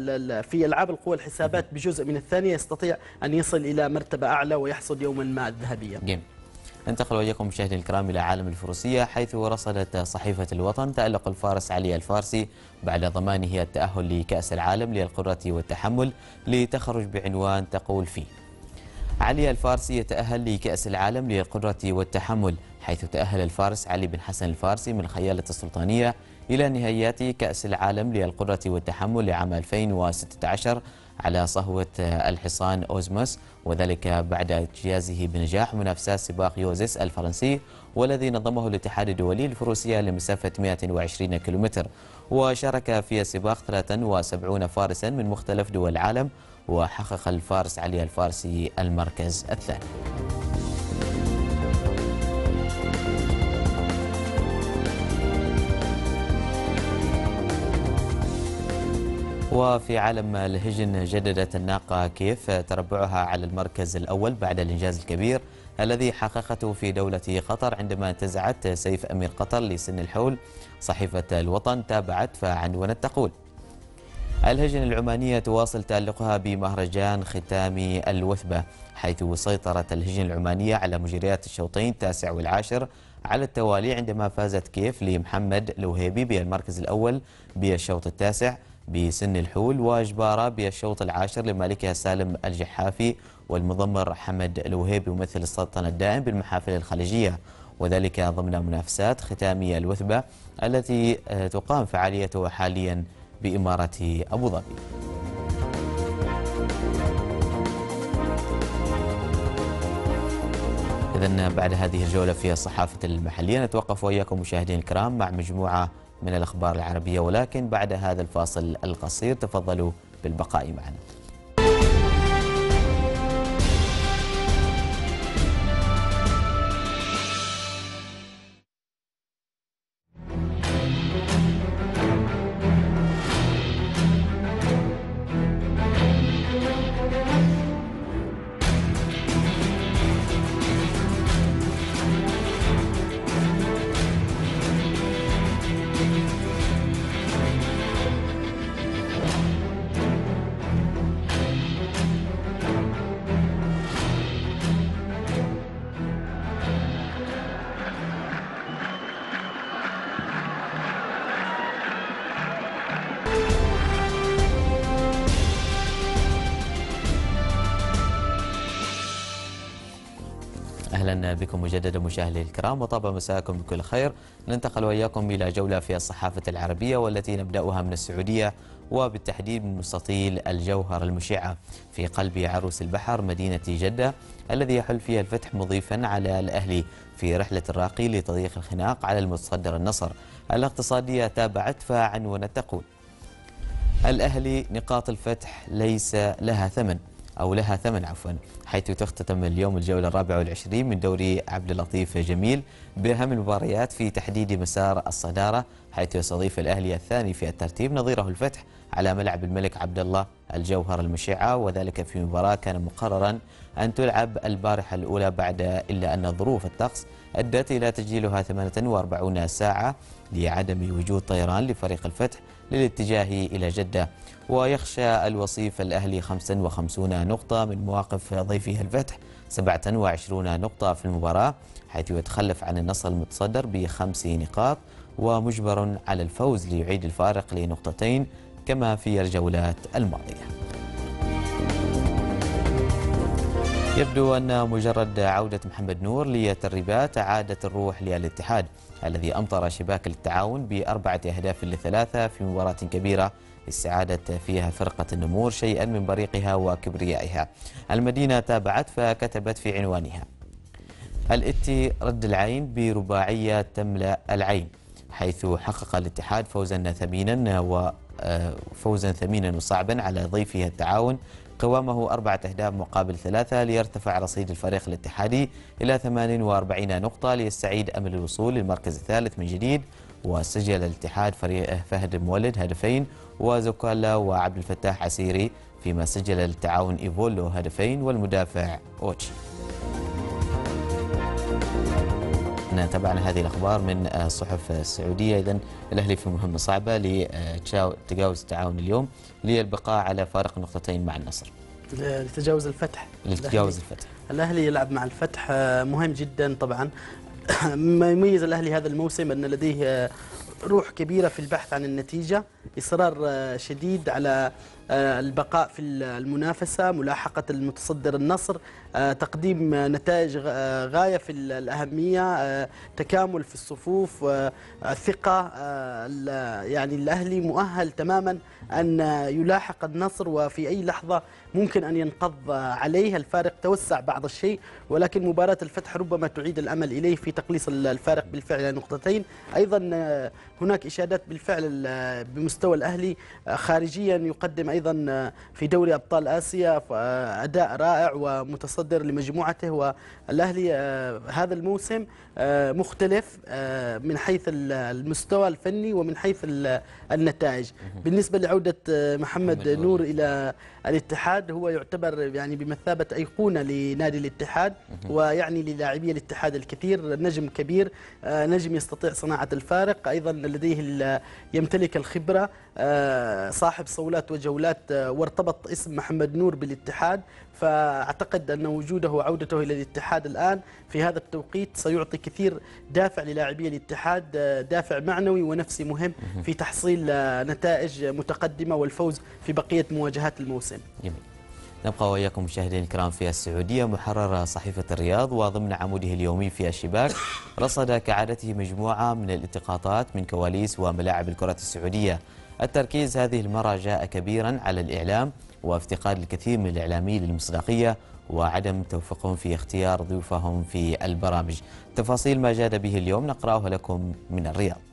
في ألعاب القوى الحسابات بجزء من الثانية يستطيع أن يصل إلى مرتبة أعلى ويحصد يوما ما الذهبية جيم. ننتقل وإياكم مشاهدينا الكرام إلى عالم الفروسية حيث رصدت صحيفة الوطن تألق الفارس علي الفارسي بعد ضمانه التأهل لكأس العالم للقدرة والتحمل لتخرج بعنوان تقول فيه علي الفارسي يتأهل لكأس العالم للقدرة والتحمل حيث تأهل الفارس علي بن حسن الفارسي من خيالة السلطانية إلى نهائيات كأس العالم للقدرة والتحمل لعام 2016 على صهوة الحصان أوزموس وذلك بعد اجتيازه بنجاح منافسات سباق يوزيس الفرنسي والذي نظمه الاتحاد الدولي للفروسية لمسافة 120 كيلومتر. وشارك في السباق 73 فارسا من مختلف دول العالم وحقق الفارس علي الفارسي المركز الثاني. وفي عالم الهجن جددت الناقة كيف تربعها على المركز الأول بعد الإنجاز الكبير الذي حققته في دولة قطر عندما انتزعت سيف أمير قطر لسن الحول. صحيفة الوطن تابعت فعنونت تقول الهجن العمانية تواصل تألقها بمهرجان ختام الوثبة حيث سيطرت الهجن العمانية على مجريات الشوطين التاسع والعاشر على التوالي عندما فازت كيف لمحمد الوهيبي بالمركز الأول بالشوط التاسع. بسن الحول وجبارة بالشوط العاشر لمالكها سالم الجحافي والمضمر حمد الوهيبي ممثل السلطنة الدائم بالمحافل الخليجية. وذلك ضمن منافسات ختامية الوثبة التي تقام فعاليتها حاليا بإمارة أبو ظبي. إذا بعد هذه الجولة في الصحافة المحلية نتوقف وإياكم مشاهدينا الكرام مع مجموعة من الأخبار العربية ولكن بعد هذا الفاصل القصير تفضلوا بالبقاء معنا. بكم مجددا مشاهدي الكرام وطاب مساءكم بكل خير. ننتقل وإياكم إلى جولة في الصحافة العربية والتي نبدأها من السعودية وبالتحديد من مستطيل الجوهر المشعة في قلب عروس البحر مدينة جدة الذي يحل فيها الفتح مضيفا على الأهلي في رحلة الراقي لتضييق الخناق على المتصدر النصر الاقتصادية تابعت فعنونت تقول الأهلي نقاط الفتح ليس لها ثمن. أو لها ثمن عفوا حيث تختتم اليوم الجولة الرابعة والعشرين من دوري عبد اللطيف جميل بأهم المباريات في تحديد مسار الصدارة حيث يستضيف الأهلي الثاني في الترتيب نظيره الفتح على ملعب الملك عبد الله الجوهر المشعة وذلك في مباراة كان مقررا أن تلعب البارحة الأولى بعد إلا أن ظروف الطقس أدت إلى تجيلها 48 ساعة لعدم وجود طيران لفريق الفتح للاتجاه إلى جدة. ويخشى الوصيف الأهلي 55 نقطة من مواقف ضيفه الفتح 27 نقطة في المباراة حيث يتخلف عن النصر المتصدر بخمس نقاط ومجبر على الفوز ليعيد الفارق لنقطتين كما في الجولات الماضية. يبدو أن مجرد عودة محمد نور للتدريبات عادت الروح للاتحاد الذي أمطر شباك التعاون بأربعة أهداف لثلاثة في مباراة كبيرة استعادت فيها فرقة النمور شيئا من بريقها وكبريائها. المدينة تابعت فكتبت في عنوانها. الاتي رد العين برباعية تملأ العين حيث حقق الاتحاد فوزا ثمينا وفوزا ثمينا وصعبا على ضيفه التعاون. قوامه أربعة أهداف مقابل ثلاثة ليرتفع رصيد الفريق الاتحادي إلى 48 نقطة ليستعيد أمل الوصول للمركز الثالث من جديد وسجل الاتحاد فريق فهد المولد هدفين وزكالا وعبد الفتاح عسيري فيما سجل التعاون إيفولو هدفين والمدافع أوتشي تابعنا هذه الأخبار من الصحف السعودية إذن الأهلي في مهمة صعبة لتجاوز التعاون اليوم للبقاء على فارق نقطتين مع النصر. لتجاوز الفتح. لتجاوز الفتح. الأهلي يلعب مع الفتح مهم جدا طبعا. ما يميز الأهلي هذا الموسم أن لديه روح كبيرة في البحث عن النتيجة إصرار شديد على البقاء في المنافسة ملاحقة المتصدر النصر تقديم نتائج غاية في الأهمية تكامل في الصفوف الثقة يعني الأهلي مؤهل تماما أن يلاحق النصر وفي أي لحظة ممكن أن ينقض عليه. الفارق توسع بعض الشيء ولكن مباراة الفتح ربما تعيد الأمل إليه في تقليص الفارق بالفعل نقطتين. أيضا هناك إشادات بالفعل بمستوى الأهلي. خارجيا يقدم أيضا في دوري أبطال آسيا أداء رائع ومتصدر لمجموعته والأهلي. هذا الموسم مختلف من حيث المستوى الفني ومن حيث النتائج. بالنسبة لعودة محمد نور إلى الاتحاد هو يعتبر يعني بمثابة أيقونة لنادي الاتحاد ويعني للاعبي الاتحاد الكثير. نجم كبير نجم يستطيع صناعة الفارق. أيضا لديه يمتلك الخبرة صاحب صولات وجولات وارتبط اسم محمد نور بالاتحاد. فأعتقد أن وجوده وعودته إلى الاتحاد الآن في هذا التوقيت سيعطي كثير دافع للاعبي الاتحاد دافع معنوي ونفسي مهم في تحصيل نتائج متقدمة والفوز في بقية مواجهات الموسم. جميل. نبقى وإياكم مشاهدينا الكرام في السعودية محرر صحيفة الرياض وضمن عموده اليومي في الشباك. رصد كعادته مجموعة من الالتقاطات من كواليس وملاعب الكرة السعودية. التركيز هذه المرة جاء كبيرا على الإعلام وافتقاد الكثير من الإعلاميين للمصداقية وعدم توفيقهم في اختيار ضيوفهم في البرامج. تفاصيل ما جاد به اليوم نقرأه لكم من الرياض.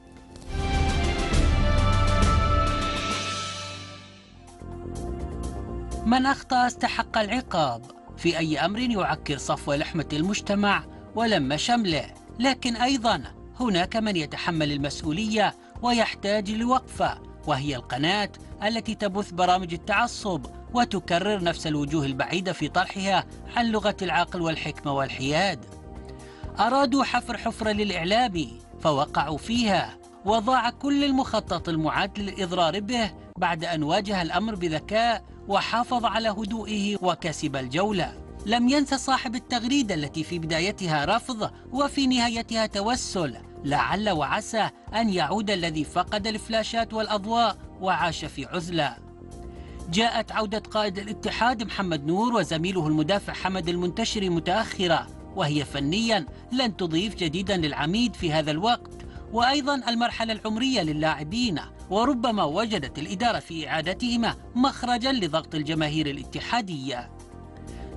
من أخطأ استحق العقاب. في أي أمر يعكر صفو لحمة المجتمع ولم شمله. لكن أيضا هناك من يتحمل المسؤولية ويحتاج لوقفة وهي القناة التي تبث برامج التعصب وتكرر نفس الوجوه البعيدة في طرحها عن لغة العقل والحكمة والحياد. أرادوا حفر حفرة للإعلامي فوقعوا فيها وضاع كل المخطط المعد للإضرار به بعد أن واجه الأمر بذكاء وحافظ على هدوئه وكسب الجولة. لم ينس صاحب التغريدة التي في بدايتها رفض وفي نهايتها توسل. لعل وعسى أن يعود الذي فقد الفلاشات والأضواء وعاش في عزلة. جاءت عودة قائد الاتحاد محمد نور وزميله المدافع حمد المنتشر متأخرة. وهي فنيا لن تضيف جديدا للعميد في هذا الوقت. وأيضا المرحلة العمرية للاعبين. وربما وجدت الإدارة في إعادتهما مخرجا لضغط الجماهير الاتحادية.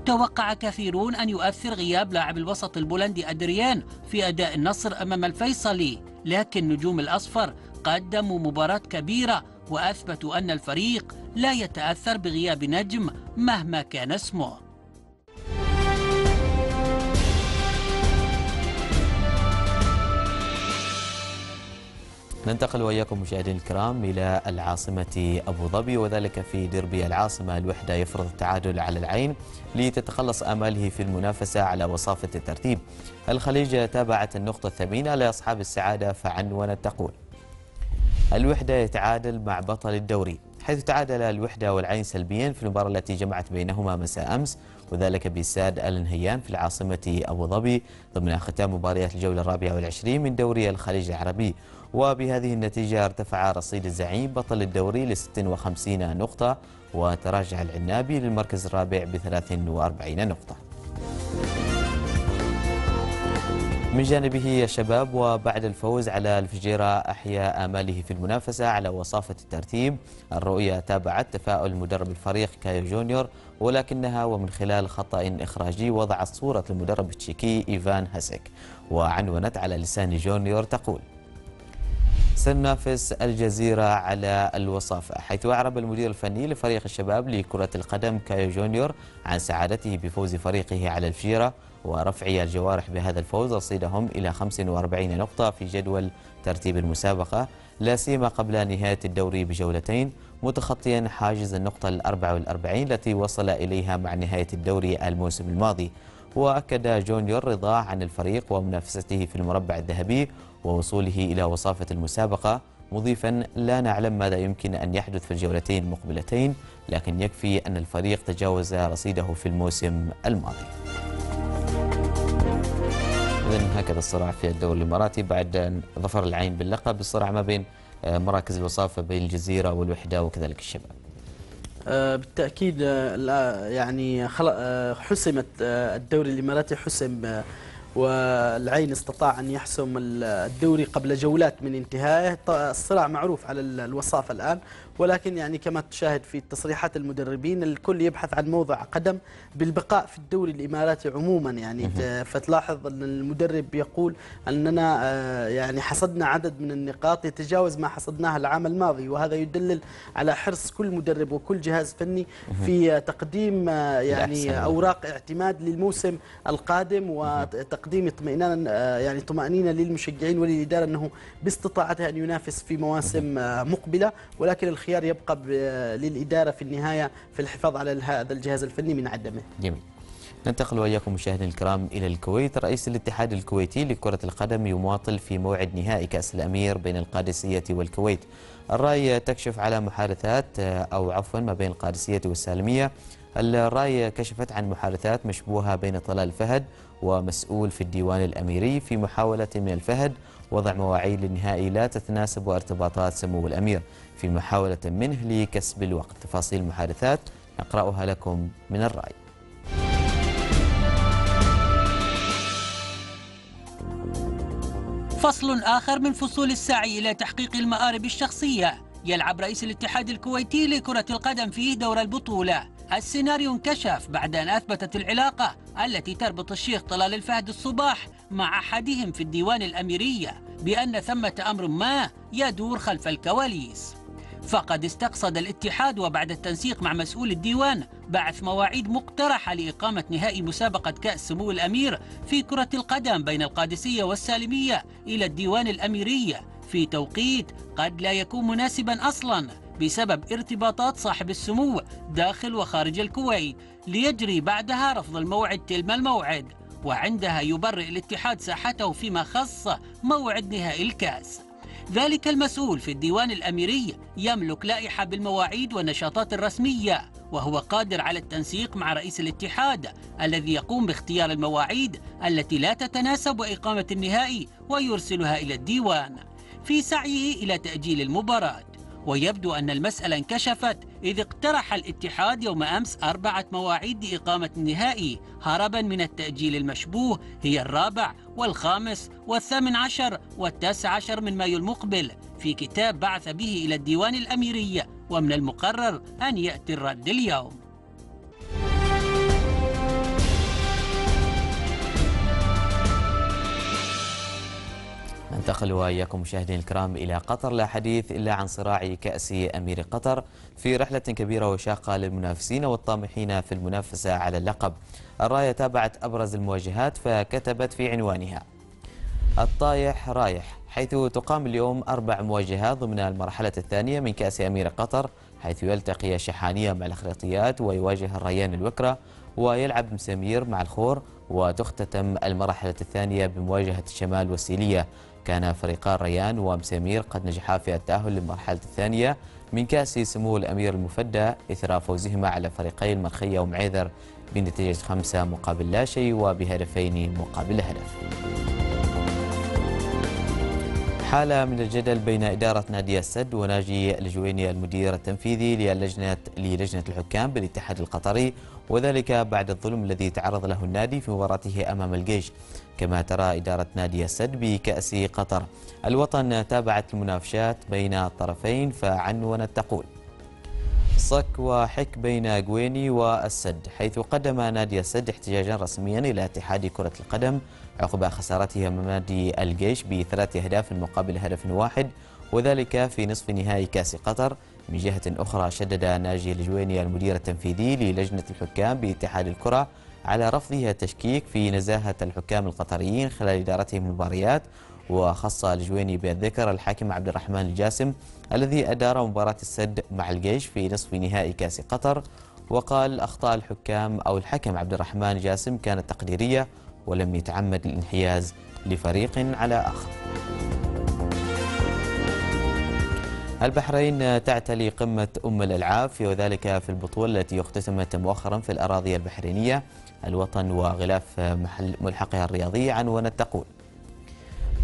توقع كثيرون أن يؤثر غياب لاعب الوسط البولندي أدريان في أداء النصر أمام الفيصلي لكن نجوم الأصفر قدموا مباراة كبيرة وأثبتوا أن الفريق لا يتأثر بغياب نجم مهما كان اسمه. ننتقل وإياكم مشاهدينا الكرام إلى العاصمة أبو ظبي وذلك في دربي العاصمة الوحدة يفرض التعادل على العين لتتخلص آماله في المنافسة على وصافة الترتيب. الخليج تابعت النقطة الثمينة لأصحاب السعادة فعنونت تقول الوحدة يتعادل مع بطل الدوري حيث تعادل الوحدة والعين سلبيا في المباراة التي جمعت بينهما مساء أمس وذلك باستاد النهيان في العاصمة أبو ظبي ضمن ختام مباريات الجولة الرابعة والعشرين من دوري الخليج العربي. وبهذه النتيجة ارتفع رصيد الزعيم بطل الدوري ل 56 نقطة وتراجع العنابي للمركز الرابع ب 43 نقطة. من جانبه الشباب وبعد الفوز على الفجيرة أحيا آماله في المنافسة على وصافة الترتيب. الرؤية تابعت تفاؤل مدرب الفريق كايو جونيور ولكنها ومن خلال خطأ إخراجي وضعت صورة المدرب التشيكي إيفان هاسك وعنونت على لسان جونيور تقول سننافس الجزيرة على الوصافة حيث أعرب المدير الفني لفريق الشباب لكرة القدم كايو جونيور عن سعادته بفوز فريقه على الفجيرة ورفع الجوارح بهذا الفوز رصيدهم إلى 45 نقطة في جدول ترتيب المسابقة لا سيما قبل نهاية الدوري بجولتين متخطيا حاجز النقطة ال 44 التي وصل إليها مع نهاية الدوري الموسم الماضي. وأكد جونيور رضاه عن الفريق ومنافسته في المربع الذهبي ووصوله إلى وصافة المسابقة. مضيفا لا نعلم ماذا يمكن أن يحدث في الجولتين المقبلتين لكن يكفي أن الفريق تجاوز رصيده في الموسم الماضي. إذن هكذا الصراع في الدوري الإماراتي بعد ظفر العين باللقب. الصراع ما بين مراكز الوصافة بين الجزيرة والوحدة وكذلك الشباب. بالتأكيد يعني حسمت الدوري الإماراتي حسم والعين استطاع أن يحسم الدوري قبل جولات من انتهائه. الصراع معروف على الوصافة الآن. ولكن يعني كما تشاهد في تصريحات المدربين الكل يبحث عن موضع قدم بالبقاء في الدوري الإماراتي عموما. يعني فتلاحظ أن المدرب يقول أننا آه، يعني حصدنا عدد من النقاط يتجاوز ما حصدناه العام الماضي وهذا يدلل على حرص كل مدرب وكل جهاز فني في تقديم آه، يعني أوراق اعتماد للموسم القادم وتقديم اطمئنان آه، يعني طمأنينة للمشجعين وللإدارة أنه باستطاعته أن ينافس في مواسم مقبلة. ولكن الخيار يبقى للإدارة في النهاية في الحفاظ على هذا الجهاز الفني من عدمه. جميل. ننتقل وإياكم مشاهدينا الكرام إلى الكويت. رئيس الاتحاد الكويتي لكرة القدم يماطل في موعد نهائي كأس الأمير بين القادسية والكويت. الرأي تكشف على محادثات أو عفوا ما بين القادسية والسالمية. الرأي كشفت عن محادثات مشبوهة بين طلال فهد ومسؤول في الديوان الأميري في محاولة من الفهد وضع مواعيد للنهائي لا تتناسب وارتباطات سمو الأمير. في محاولة منه لكسب الوقت. تفاصيل المحادثات نقرأها لكم من الرأي. فصل آخر من فصول السعي إلى تحقيق المآرب الشخصية. يلعب رئيس الاتحاد الكويتي لكرة القدم فيه دور البطولة. السيناريو انكشف بعد أن أثبتت العلاقة التي تربط الشيخ طلال الفهد الصباح مع أحدهم في الديوان الأميرية بأن ثمة أمر ما يدور خلف الكواليس. فقد استقصد الاتحاد وبعد التنسيق مع مسؤول الديوان بعث مواعيد مقترحة لإقامة نهائي مسابقة كأس سمو الأمير في كرة القدم بين القادسية والسالمية إلى الديوان الأميرية في توقيت قد لا يكون مناسبا أصلا بسبب ارتباطات صاحب السمو داخل وخارج الكويت ليجري بعدها رفض الموعد تلم الموعد وعندها يبرئ الاتحاد ساحته فيما خص موعد نهائي الكاس. ذلك المسؤول في الديوان الأميري يملك لائحة بالمواعيد والنشاطات الرسمية وهو قادر على التنسيق مع رئيس الاتحاد الذي يقوم باختيار المواعيد التي لا تتناسب وإقامة النهائي ويرسلها إلى الديوان. في سعيه إلى تأجيل المباراة. ويبدو أن المسألة انكشفت إذ اقترح الاتحاد يوم أمس أربعة مواعيد لإقامة النهائي هربا من التأجيل المشبوه هي الرابع والخامس والثامن عشر والتاسع عشر من مايو المقبل. في كتاب بعث به إلى الديوان الأميري ومن المقرر أن يأتي الرد اليوم. ننتقل وإياكم مشاهدينا الكرام إلى قطر. لا حديث إلا عن صراع كأس أمير قطر في رحلة كبيرة وشاقة للمنافسين والطامحين في المنافسة على اللقب. الراية تابعت أبرز المواجهات فكتبت في عنوانها. الطايح رايح حيث تقام اليوم أربع مواجهات ضمن المرحلة الثانية من كأس أمير قطر حيث يلتقي الشحانية مع الأخلاقيات ويواجه الريان الوكرة ويلعب مسامير مع الخور وتختتم المرحلة الثانية بمواجهة الشمال والسيلية. كان فريقا ريان ومسامير قد نجحا في التأهل للمرحلة الثانية من كأس سمو الأمير المفدى إثر فوزهما على فريقي المرخية ومعيذر بنتيجة خمسة مقابل لا شيء وبهدفين مقابل هدف. حالة من الجدل بين إدارة نادي السد وناجي الجويني المدير التنفيذي للجنة للجنة الحكام بالاتحاد القطري وذلك بعد الظلم الذي تعرض له النادي في مباراته أمام الجيش. كما ترى إدارة نادي السد بكأس قطر. الوطن تابعت المنافشات بين الطرفين فعنونت تقول صك وحك بين جويني والسد حيث قدم نادي السد احتجاجا رسميا إلى اتحاد كرة القدم عقب خسارته أمام نادي الجيش بثلاث أهداف مقابل هدف واحد وذلك في نصف نهائي كأس قطر. من جهة أخرى شدد ناجي الجويني المدير التنفيذي للجنة الحكام باتحاد الكرة على رفضه التشكيك في نزاهة الحكام القطريين خلال إدارتهم المباريات وخص الجويني بالذكر الحاكم عبد الرحمن الجاسم الذي أدار مباراة السد مع الجيش في نصف نهائي كأس قطر. وقال أخطاء الحكام أو الحكم عبد الرحمن جاسم كانت تقديرية ولم يتعمد الانحياز لفريق على آخر. البحرين تعتلي قمة أم الألعاب في وذلك في البطولة التي اختتمت مؤخرا في الأراضي البحرينية. الوطن وغلاف محل ملحقها الرياضي عنونت تقول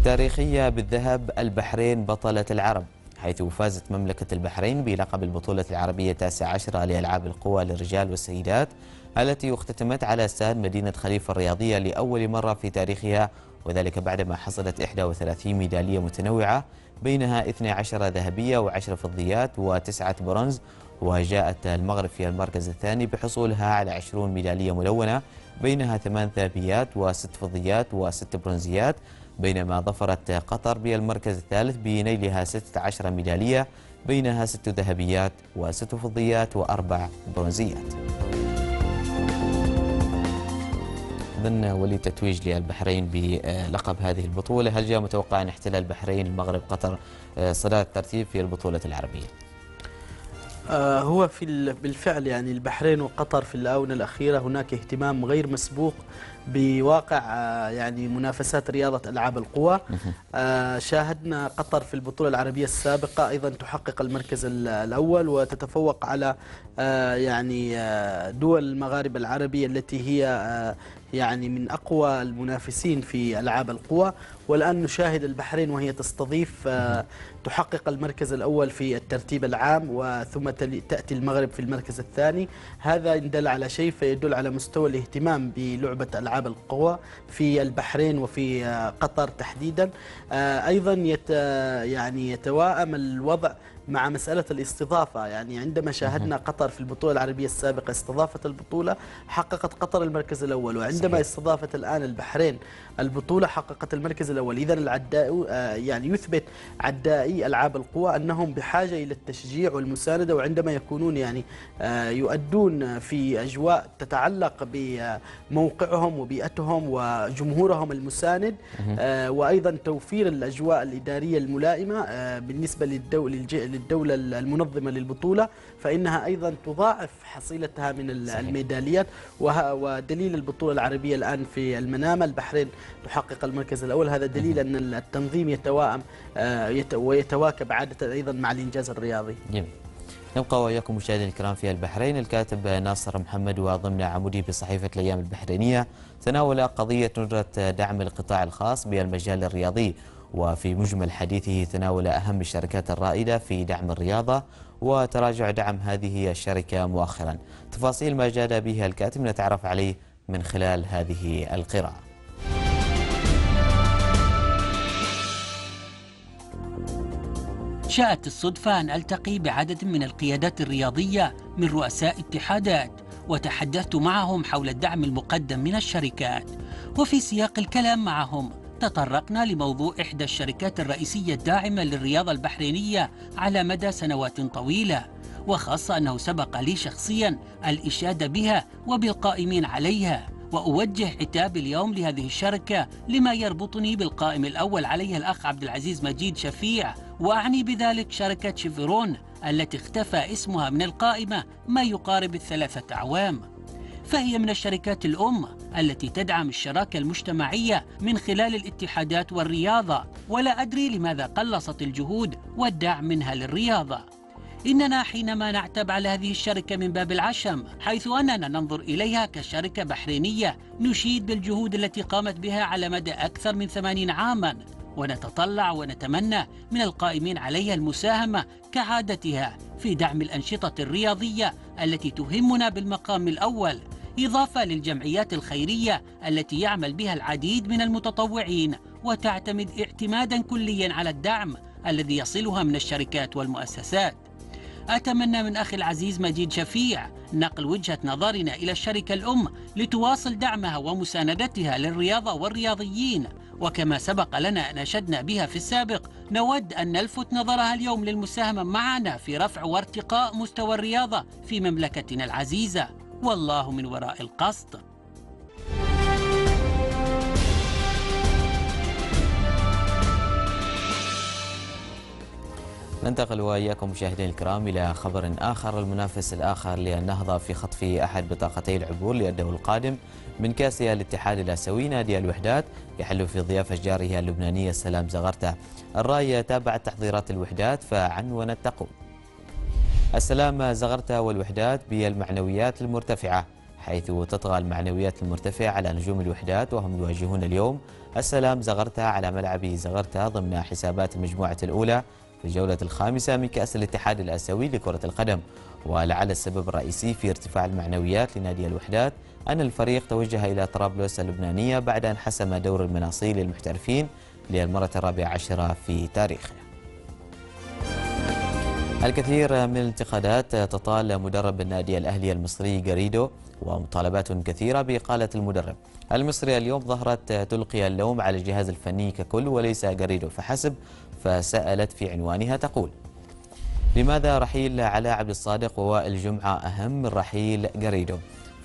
تاريخية بالذهب البحرين بطلة العرب حيث فازت مملكة البحرين بلقب البطولة العربية التاسعة عشرة لألعاب القوى للرجال والسيدات التي اختتمت على أستاد مدينة خليفة الرياضية لأول مرة في تاريخها وذلك بعدما حصلت 31 ميدالية متنوعة بينها 12 ذهبية و10 فضيات وتسعة برونز وجاءت المغرب في المركز الثاني بحصولها على 20 ميدالية ملونة بينها ثمان ذهبيات وست فضيات وست برونزيات بينما ظفرت قطر بالمركز الثالث بنيلها 16 ميدالية بينها ست ذهبيات وست فضيات وأربع برونزيات ضمن ولي تتويج للبحرين بلقب هذه البطولة هل جاء متوقع أن يحتل البحرين المغرب قطر صدارة الترتيب في البطولة العربية؟ آه، هو في بالفعل يعني البحرين وقطر في الآونة الأخيرة هناك اهتمام غير مسبوق بواقع آه، يعني منافسات رياضة ألعاب القوى. آه، شاهدنا قطر في البطولة العربية السابقة أيضا تحقق المركز الأول وتتفوق على يعني دول المغاربة العربية التي هي يعني من أقوى المنافسين في ألعاب القوى والآن نشاهد البحرين وهي تستضيف آه، تحقق المركز الأول في الترتيب العام وثم تأتي المغرب في المركز الثاني. هذا إن دل على شيء فيدل على مستوى الاهتمام بلعبة ألعاب القوى في البحرين وفي آه، قطر تحديدا. آه، أيضا يت يعني يتواءم الوضع مع مسألة الاستضافة. يعني عندما شاهدنا قطر في البطولة العربية السابقة استضافت البطولة حققت قطر المركز الأول. وعندما. استضافت الآن البحرين البطولة حققت المركز الأول. إذا العداء آه، يعني يثبت عدائي ألعاب القوى أنهم بحاجة إلى التشجيع والمساندة وعندما يكونون يعني آه، يؤدون في أجواء تتعلق بموقعهم وبيئتهم وجمهورهم المساند آه، وأيضا توفير الأجواء الإدارية الملائمة بالنسبة للدولة المنظمة للبطولة. فإنها أيضا تضاعف حصيلتها من الميداليات ودليل البطولة العربية الآن في المنامة البحرين تحقق المركز الأول. هذا دليل أن التنظيم يتواءم آه، ويتواكب عادة أيضا مع الإنجاز الرياضي. جميل. نبقى وإياكم مشاهدينا الكرام في البحرين. الكاتب ناصر محمد وضمن عمودي بصحيفة الأيام البحرينية تناول قضية ندرة دعم القطاع الخاص بالمجال الرياضي وفي مجمل حديثه تناول أهم الشركات الرائدة في دعم الرياضة وتراجع دعم هذه الشركة مؤخرا. تفاصيل ما جاد به الكاتب نتعرف عليه من خلال هذه القراءة. شاءت الصدفة أن ألتقي بعدد من القيادات الرياضية من رؤساء اتحادات وتحدثت معهم حول الدعم المقدم من الشركات. وفي سياق الكلام معهم تطرقنا لموضوع إحدى الشركات الرئيسية الداعمة للرياضة البحرينية على مدى سنوات طويلة وخاصة أنه سبق لي شخصيا الإشادة بها وبالقائمين عليها. وأوجه عتاب اليوم لهذه الشركة لما يربطني بالقائم الأول عليها الأخ عبد العزيز مجيد شفيع وأعني بذلك شركة شيفرون التي اختفى اسمها من القائمة ما يقارب الثلاثة أعوام. فهي من الشركات الأم التي تدعم الشراكة المجتمعية من خلال الاتحادات والرياضة. ولا أدري لماذا قلصت الجهود والدعم منها للرياضة. إننا حينما نعتب على هذه الشركة من باب العشم حيث أننا ننظر إليها كشركة بحرينية نشيد بالجهود التي قامت بها على مدى أكثر من ثمانين عاماً. ونتطلع ونتمنى من القائمين عليها المساهمة كعادتها في دعم الأنشطة الرياضية التي تهمنا بالمقام الأول. إضافة للجمعيات الخيرية التي يعمل بها العديد من المتطوعين وتعتمد اعتمادا كليا على الدعم الذي يصلها من الشركات والمؤسسات. أتمنى من أخي العزيز مجيد شفيع نقل وجهة نظرنا إلى الشركة الأم لتواصل دعمها ومساندتها للرياضة والرياضيين. وكما سبق لنا أن أشدنا بها في السابق نود أن نلفت نظرها اليوم للمساهمة معنا في رفع وارتقاء مستوى الرياضة في مملكتنا العزيزة. والله من وراء القصد. ننتقل وإياكم مشاهدينا الكرام إلى خبر آخر. المنافس الآخر للنهضة في خطف أحد بطاقتي العبور للدور القادم من كأس الاتحاد الآسيوي نادي الوحدات يحل في ضيافة جاره اللبناني السلام زغرته. الراية تابعت تحضيرات الوحدات فعنونت تقول السلام زغرته والوحدات بالمعنويات المرتفعة حيث تطغى المعنويات المرتفعة على نجوم الوحدات وهم يواجهون اليوم. السلام زغرته على ملعب زغرته ضمن حسابات المجموعة الأولى في الجولة الخامسة من كأس الاتحاد الآسيوي لكرة القدم. ولعل السبب الرئيسي في ارتفاع المعنويات لنادي الوحدات أن الفريق توجه إلى طرابلس اللبنانية بعد أن حسم دور المناصيل للمحترفين للمرة الرابعة عشرة في تاريخه. الكثير من الانتقادات تطال مدرب النادي الأهلي المصري جاريدو ومطالبات كثيرة بإقالة المدرب. المصري اليوم ظهرت تلقي اللوم على الجهاز الفني ككل وليس جاريدو فحسب فسألت في عنوانها تقول لماذا رحيل علاء عبد الصادق ووائل جمعة أهم من رحيل جاريدو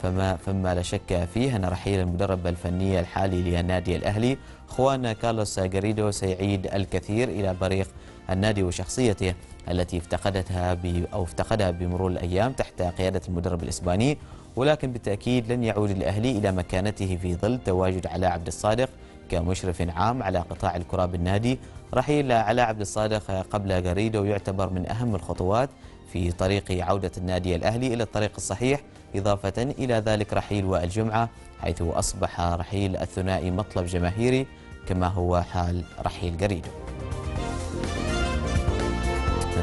فما, فما لا شك فيه أن رحيل المدرب الفني الحالي للنادي الأهلي خوان كارلوس جاريدو سيعيد الكثير إلى بريق النادي وشخصيته. التي افتقدتها أو افتقدها بمرور الأيام تحت قيادة المدرب الإسباني ولكن بالتأكيد لن يعود الأهلي إلى مكانته في ظل تواجد علاء عبد الصادق كمشرف عام على قطاع الكرة بالنادي رحيل علاء عبد الصادق قبل جاريدو يعتبر من أهم الخطوات في طريق عودة النادي الأهلي إلى الطريق الصحيح إضافة إلى ذلك رحيل وائل جمعة حيث أصبح رحيل الثنائي مطلب جماهيري كما هو حال رحيل جاريدو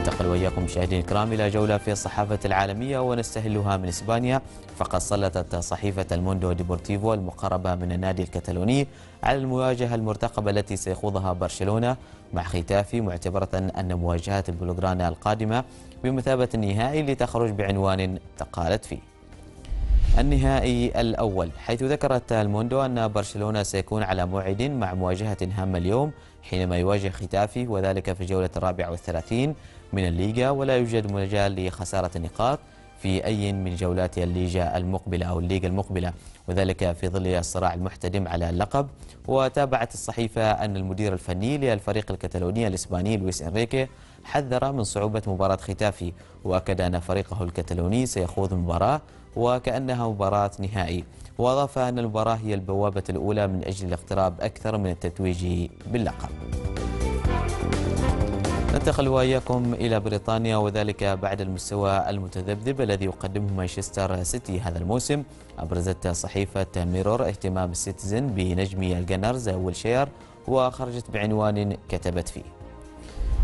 ننتقل وإياكم مشاهدينا الكرام إلى جولة في الصحافة العالمية ونستهلها من إسبانيا. فقد سلطت صحيفة الموندو ديبورتيفو المقربة من النادي الكتالوني على المواجهة المرتقبة التي سيخوضها برشلونة مع ختافي معتبرة أن مواجهات البلوغرانا القادمة بمثابة النهائي لتخرج بعنوان قالت فيه. النهائي الأول حيث ذكرت الموندو أن برشلونة سيكون على موعد مع مواجهة هامة اليوم حينما يواجه ختافي وذلك في الجولة الرابعة والثلاثين من الليغا ولا يوجد مجال لخسارة النقاط في أي من جولات الليغا المقبلة أو الليغا المقبلة. وذلك في ظل الصراع المحتدم على اللقب. وتابعت الصحيفة أن المدير الفني للفريق الكتالوني الإسباني لويس إنريكي حذر من صعوبة مباراة ختافي. وأكد أن فريقه الكتالوني سيخوض المباراة وكأنها مباراة نهائي. وأضاف أن المباراة هي البوابة الأولى من أجل الاقتراب أكثر من التتويج باللقب. ننتقل وإياكم إلى بريطانيا وذلك بعد المستوى المتذبذب الذي يقدمه مانشستر سيتي هذا الموسم. أبرزت صحيفة ميرور اهتمام السيتيزن بنجم الجنرز ويلشير وخرجت بعنوان كتبت فيه.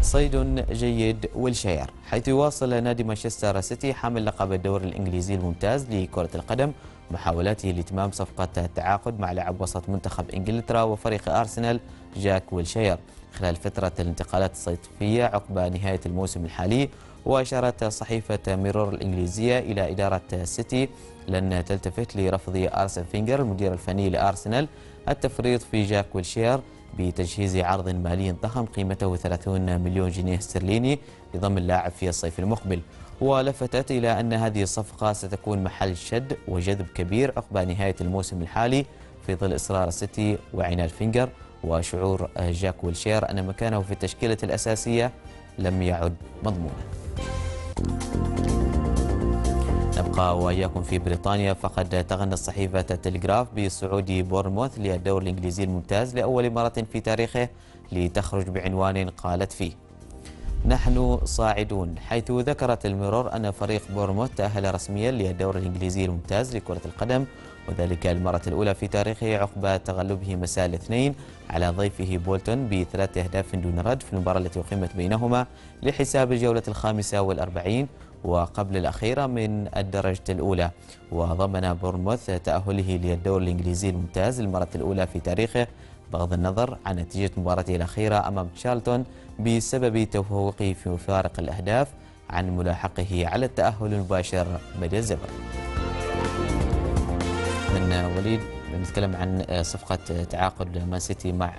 صيد جيد ويلشير حيث يواصل نادي مانشستر سيتي حامل لقب الدوري الإنجليزي الممتاز لكرة القدم محاولاته لإتمام صفقة التعاقد مع لاعب وسط منتخب إنجلترا وفريق أرسنال جاك ويلشير خلال فترة الانتقالات الصيفية عقب نهاية الموسم الحالي وأشارت صحيفة ميرور الإنجليزية إلى إدارة سيتي لن تلتفت لرفض أرسن فينجر المدير الفني لأرسنال التفريط في جاك ويلشير بتجهيز عرض مالي ضخم قيمته 30 مليون جنيه استرليني لضم اللاعب في الصيف المقبل. ولفتت إلى أن هذه الصفقة ستكون محل شد وجذب كبير عقب نهاية الموسم الحالي في ظل إصرار السيتي وعناد فينجر. وشعور جاك ويلشير أن مكانه في التشكيلة الأساسية لم يعد مضمونا. نبقى وإياكم في بريطانيا فقد تغنت صحيفة التلغراف بصعود بورنموث للدوري الإنجليزي الممتاز لأول مرة في تاريخه لتخرج بعنوان قالت فيه نحن صاعدون حيث ذكرت الميرور أن فريق بورنموث تأهل رسميا للدوري الإنجليزي الممتاز لكرة القدم وذلك المرة الأولى في تاريخه عقب تغلبه مساء الاثنين على ضيفه بولتون بثلاث أهداف دون رد في المباراة التي أقيمت بينهما لحساب الجولة الخامسة والأربعين وقبل الأخيرة من الدرجة الأولى. وضمن بورموث تأهله للدور الإنجليزي الممتاز للمرة الأولى في تاريخه بغض النظر عن نتيجة مباراته الأخيرة أمام تشارلتون بسبب تفوقه في فارق الأهداف عن ملاحقه على التأهل المباشر مدى الزمن من وليد نتكلم عن صفقة تعاقد مان سيتي مع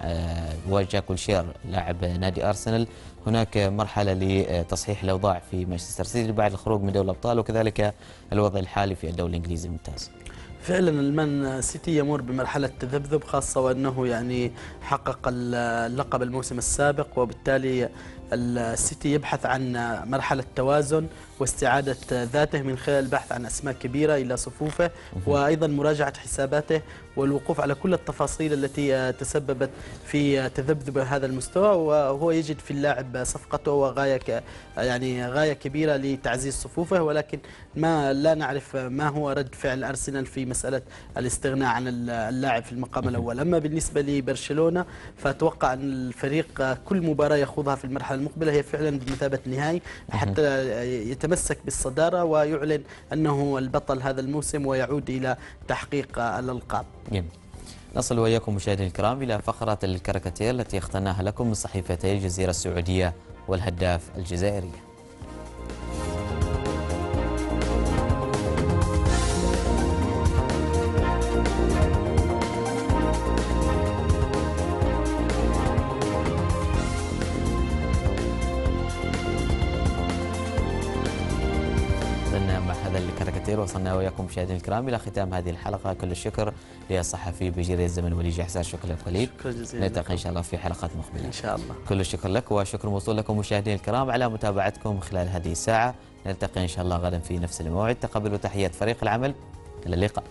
جاك ويلشير لاعب نادي أرسنال. هناك مرحلة لتصحيح الأوضاع في مانشستر سيتي بعد الخروج من دوري الأبطال وكذلك الوضع الحالي في الدوري الإنجليزي الممتاز. فعلا المان سيتي يمر بمرحلة تذبذب خاصة وأنه يعني حقق اللقب الموسم السابق وبالتالي السيتي يبحث عن مرحلة توازن. واستعادة ذاته من خلال البحث عن أسماء كبيرة إلى صفوفه وأيضا مراجعة حساباته والوقوف على كل التفاصيل التي آه، تسببت في آه، تذبذب هذا المستوى. وهو يجد في اللاعب صفقته وغاية ك- يعني غاية كبيرة لتعزيز صفوفه. ولكن ما لا نعرف ما هو رد فعل أرسنال في مسألة الاستغناء عن اللاعب في المقام الأول. أما بالنسبة لبرشلونة فأتوقع أن الفريق كل مباراة يخوضها في المرحلة المقبلة هي فعلا بمثابة نهائي حتى يتمسك بالصدارة ويعلن أنه البطل هذا الموسم ويعود إلى تحقيق الألقاب. جميل نصل وإياكم مشاهدينا الكرام إلى فقرة الكاريكاتير التي اخترناها لكم من صحيفتي الجزيرة السعودية والهداف الجزائرية الكاريكاتير وصلنا وياكم مشاهدينا الكرام إلى ختام هذه الحلقة. كل الشكر للصحفي بجريده الزمن ولي جحسان شكرا لك وليد شكرا جزيلا نلتقي إن شاء الله في حلقات مقبلة. إن شاء الله. كل الشكر لك وشكر موصول لكم مشاهدينا الكرام على متابعتكم خلال هذه الساعة. نلتقي إن شاء الله غدا في نفس الموعد. تقبلوا تحيات فريق العمل. إلى اللقاء.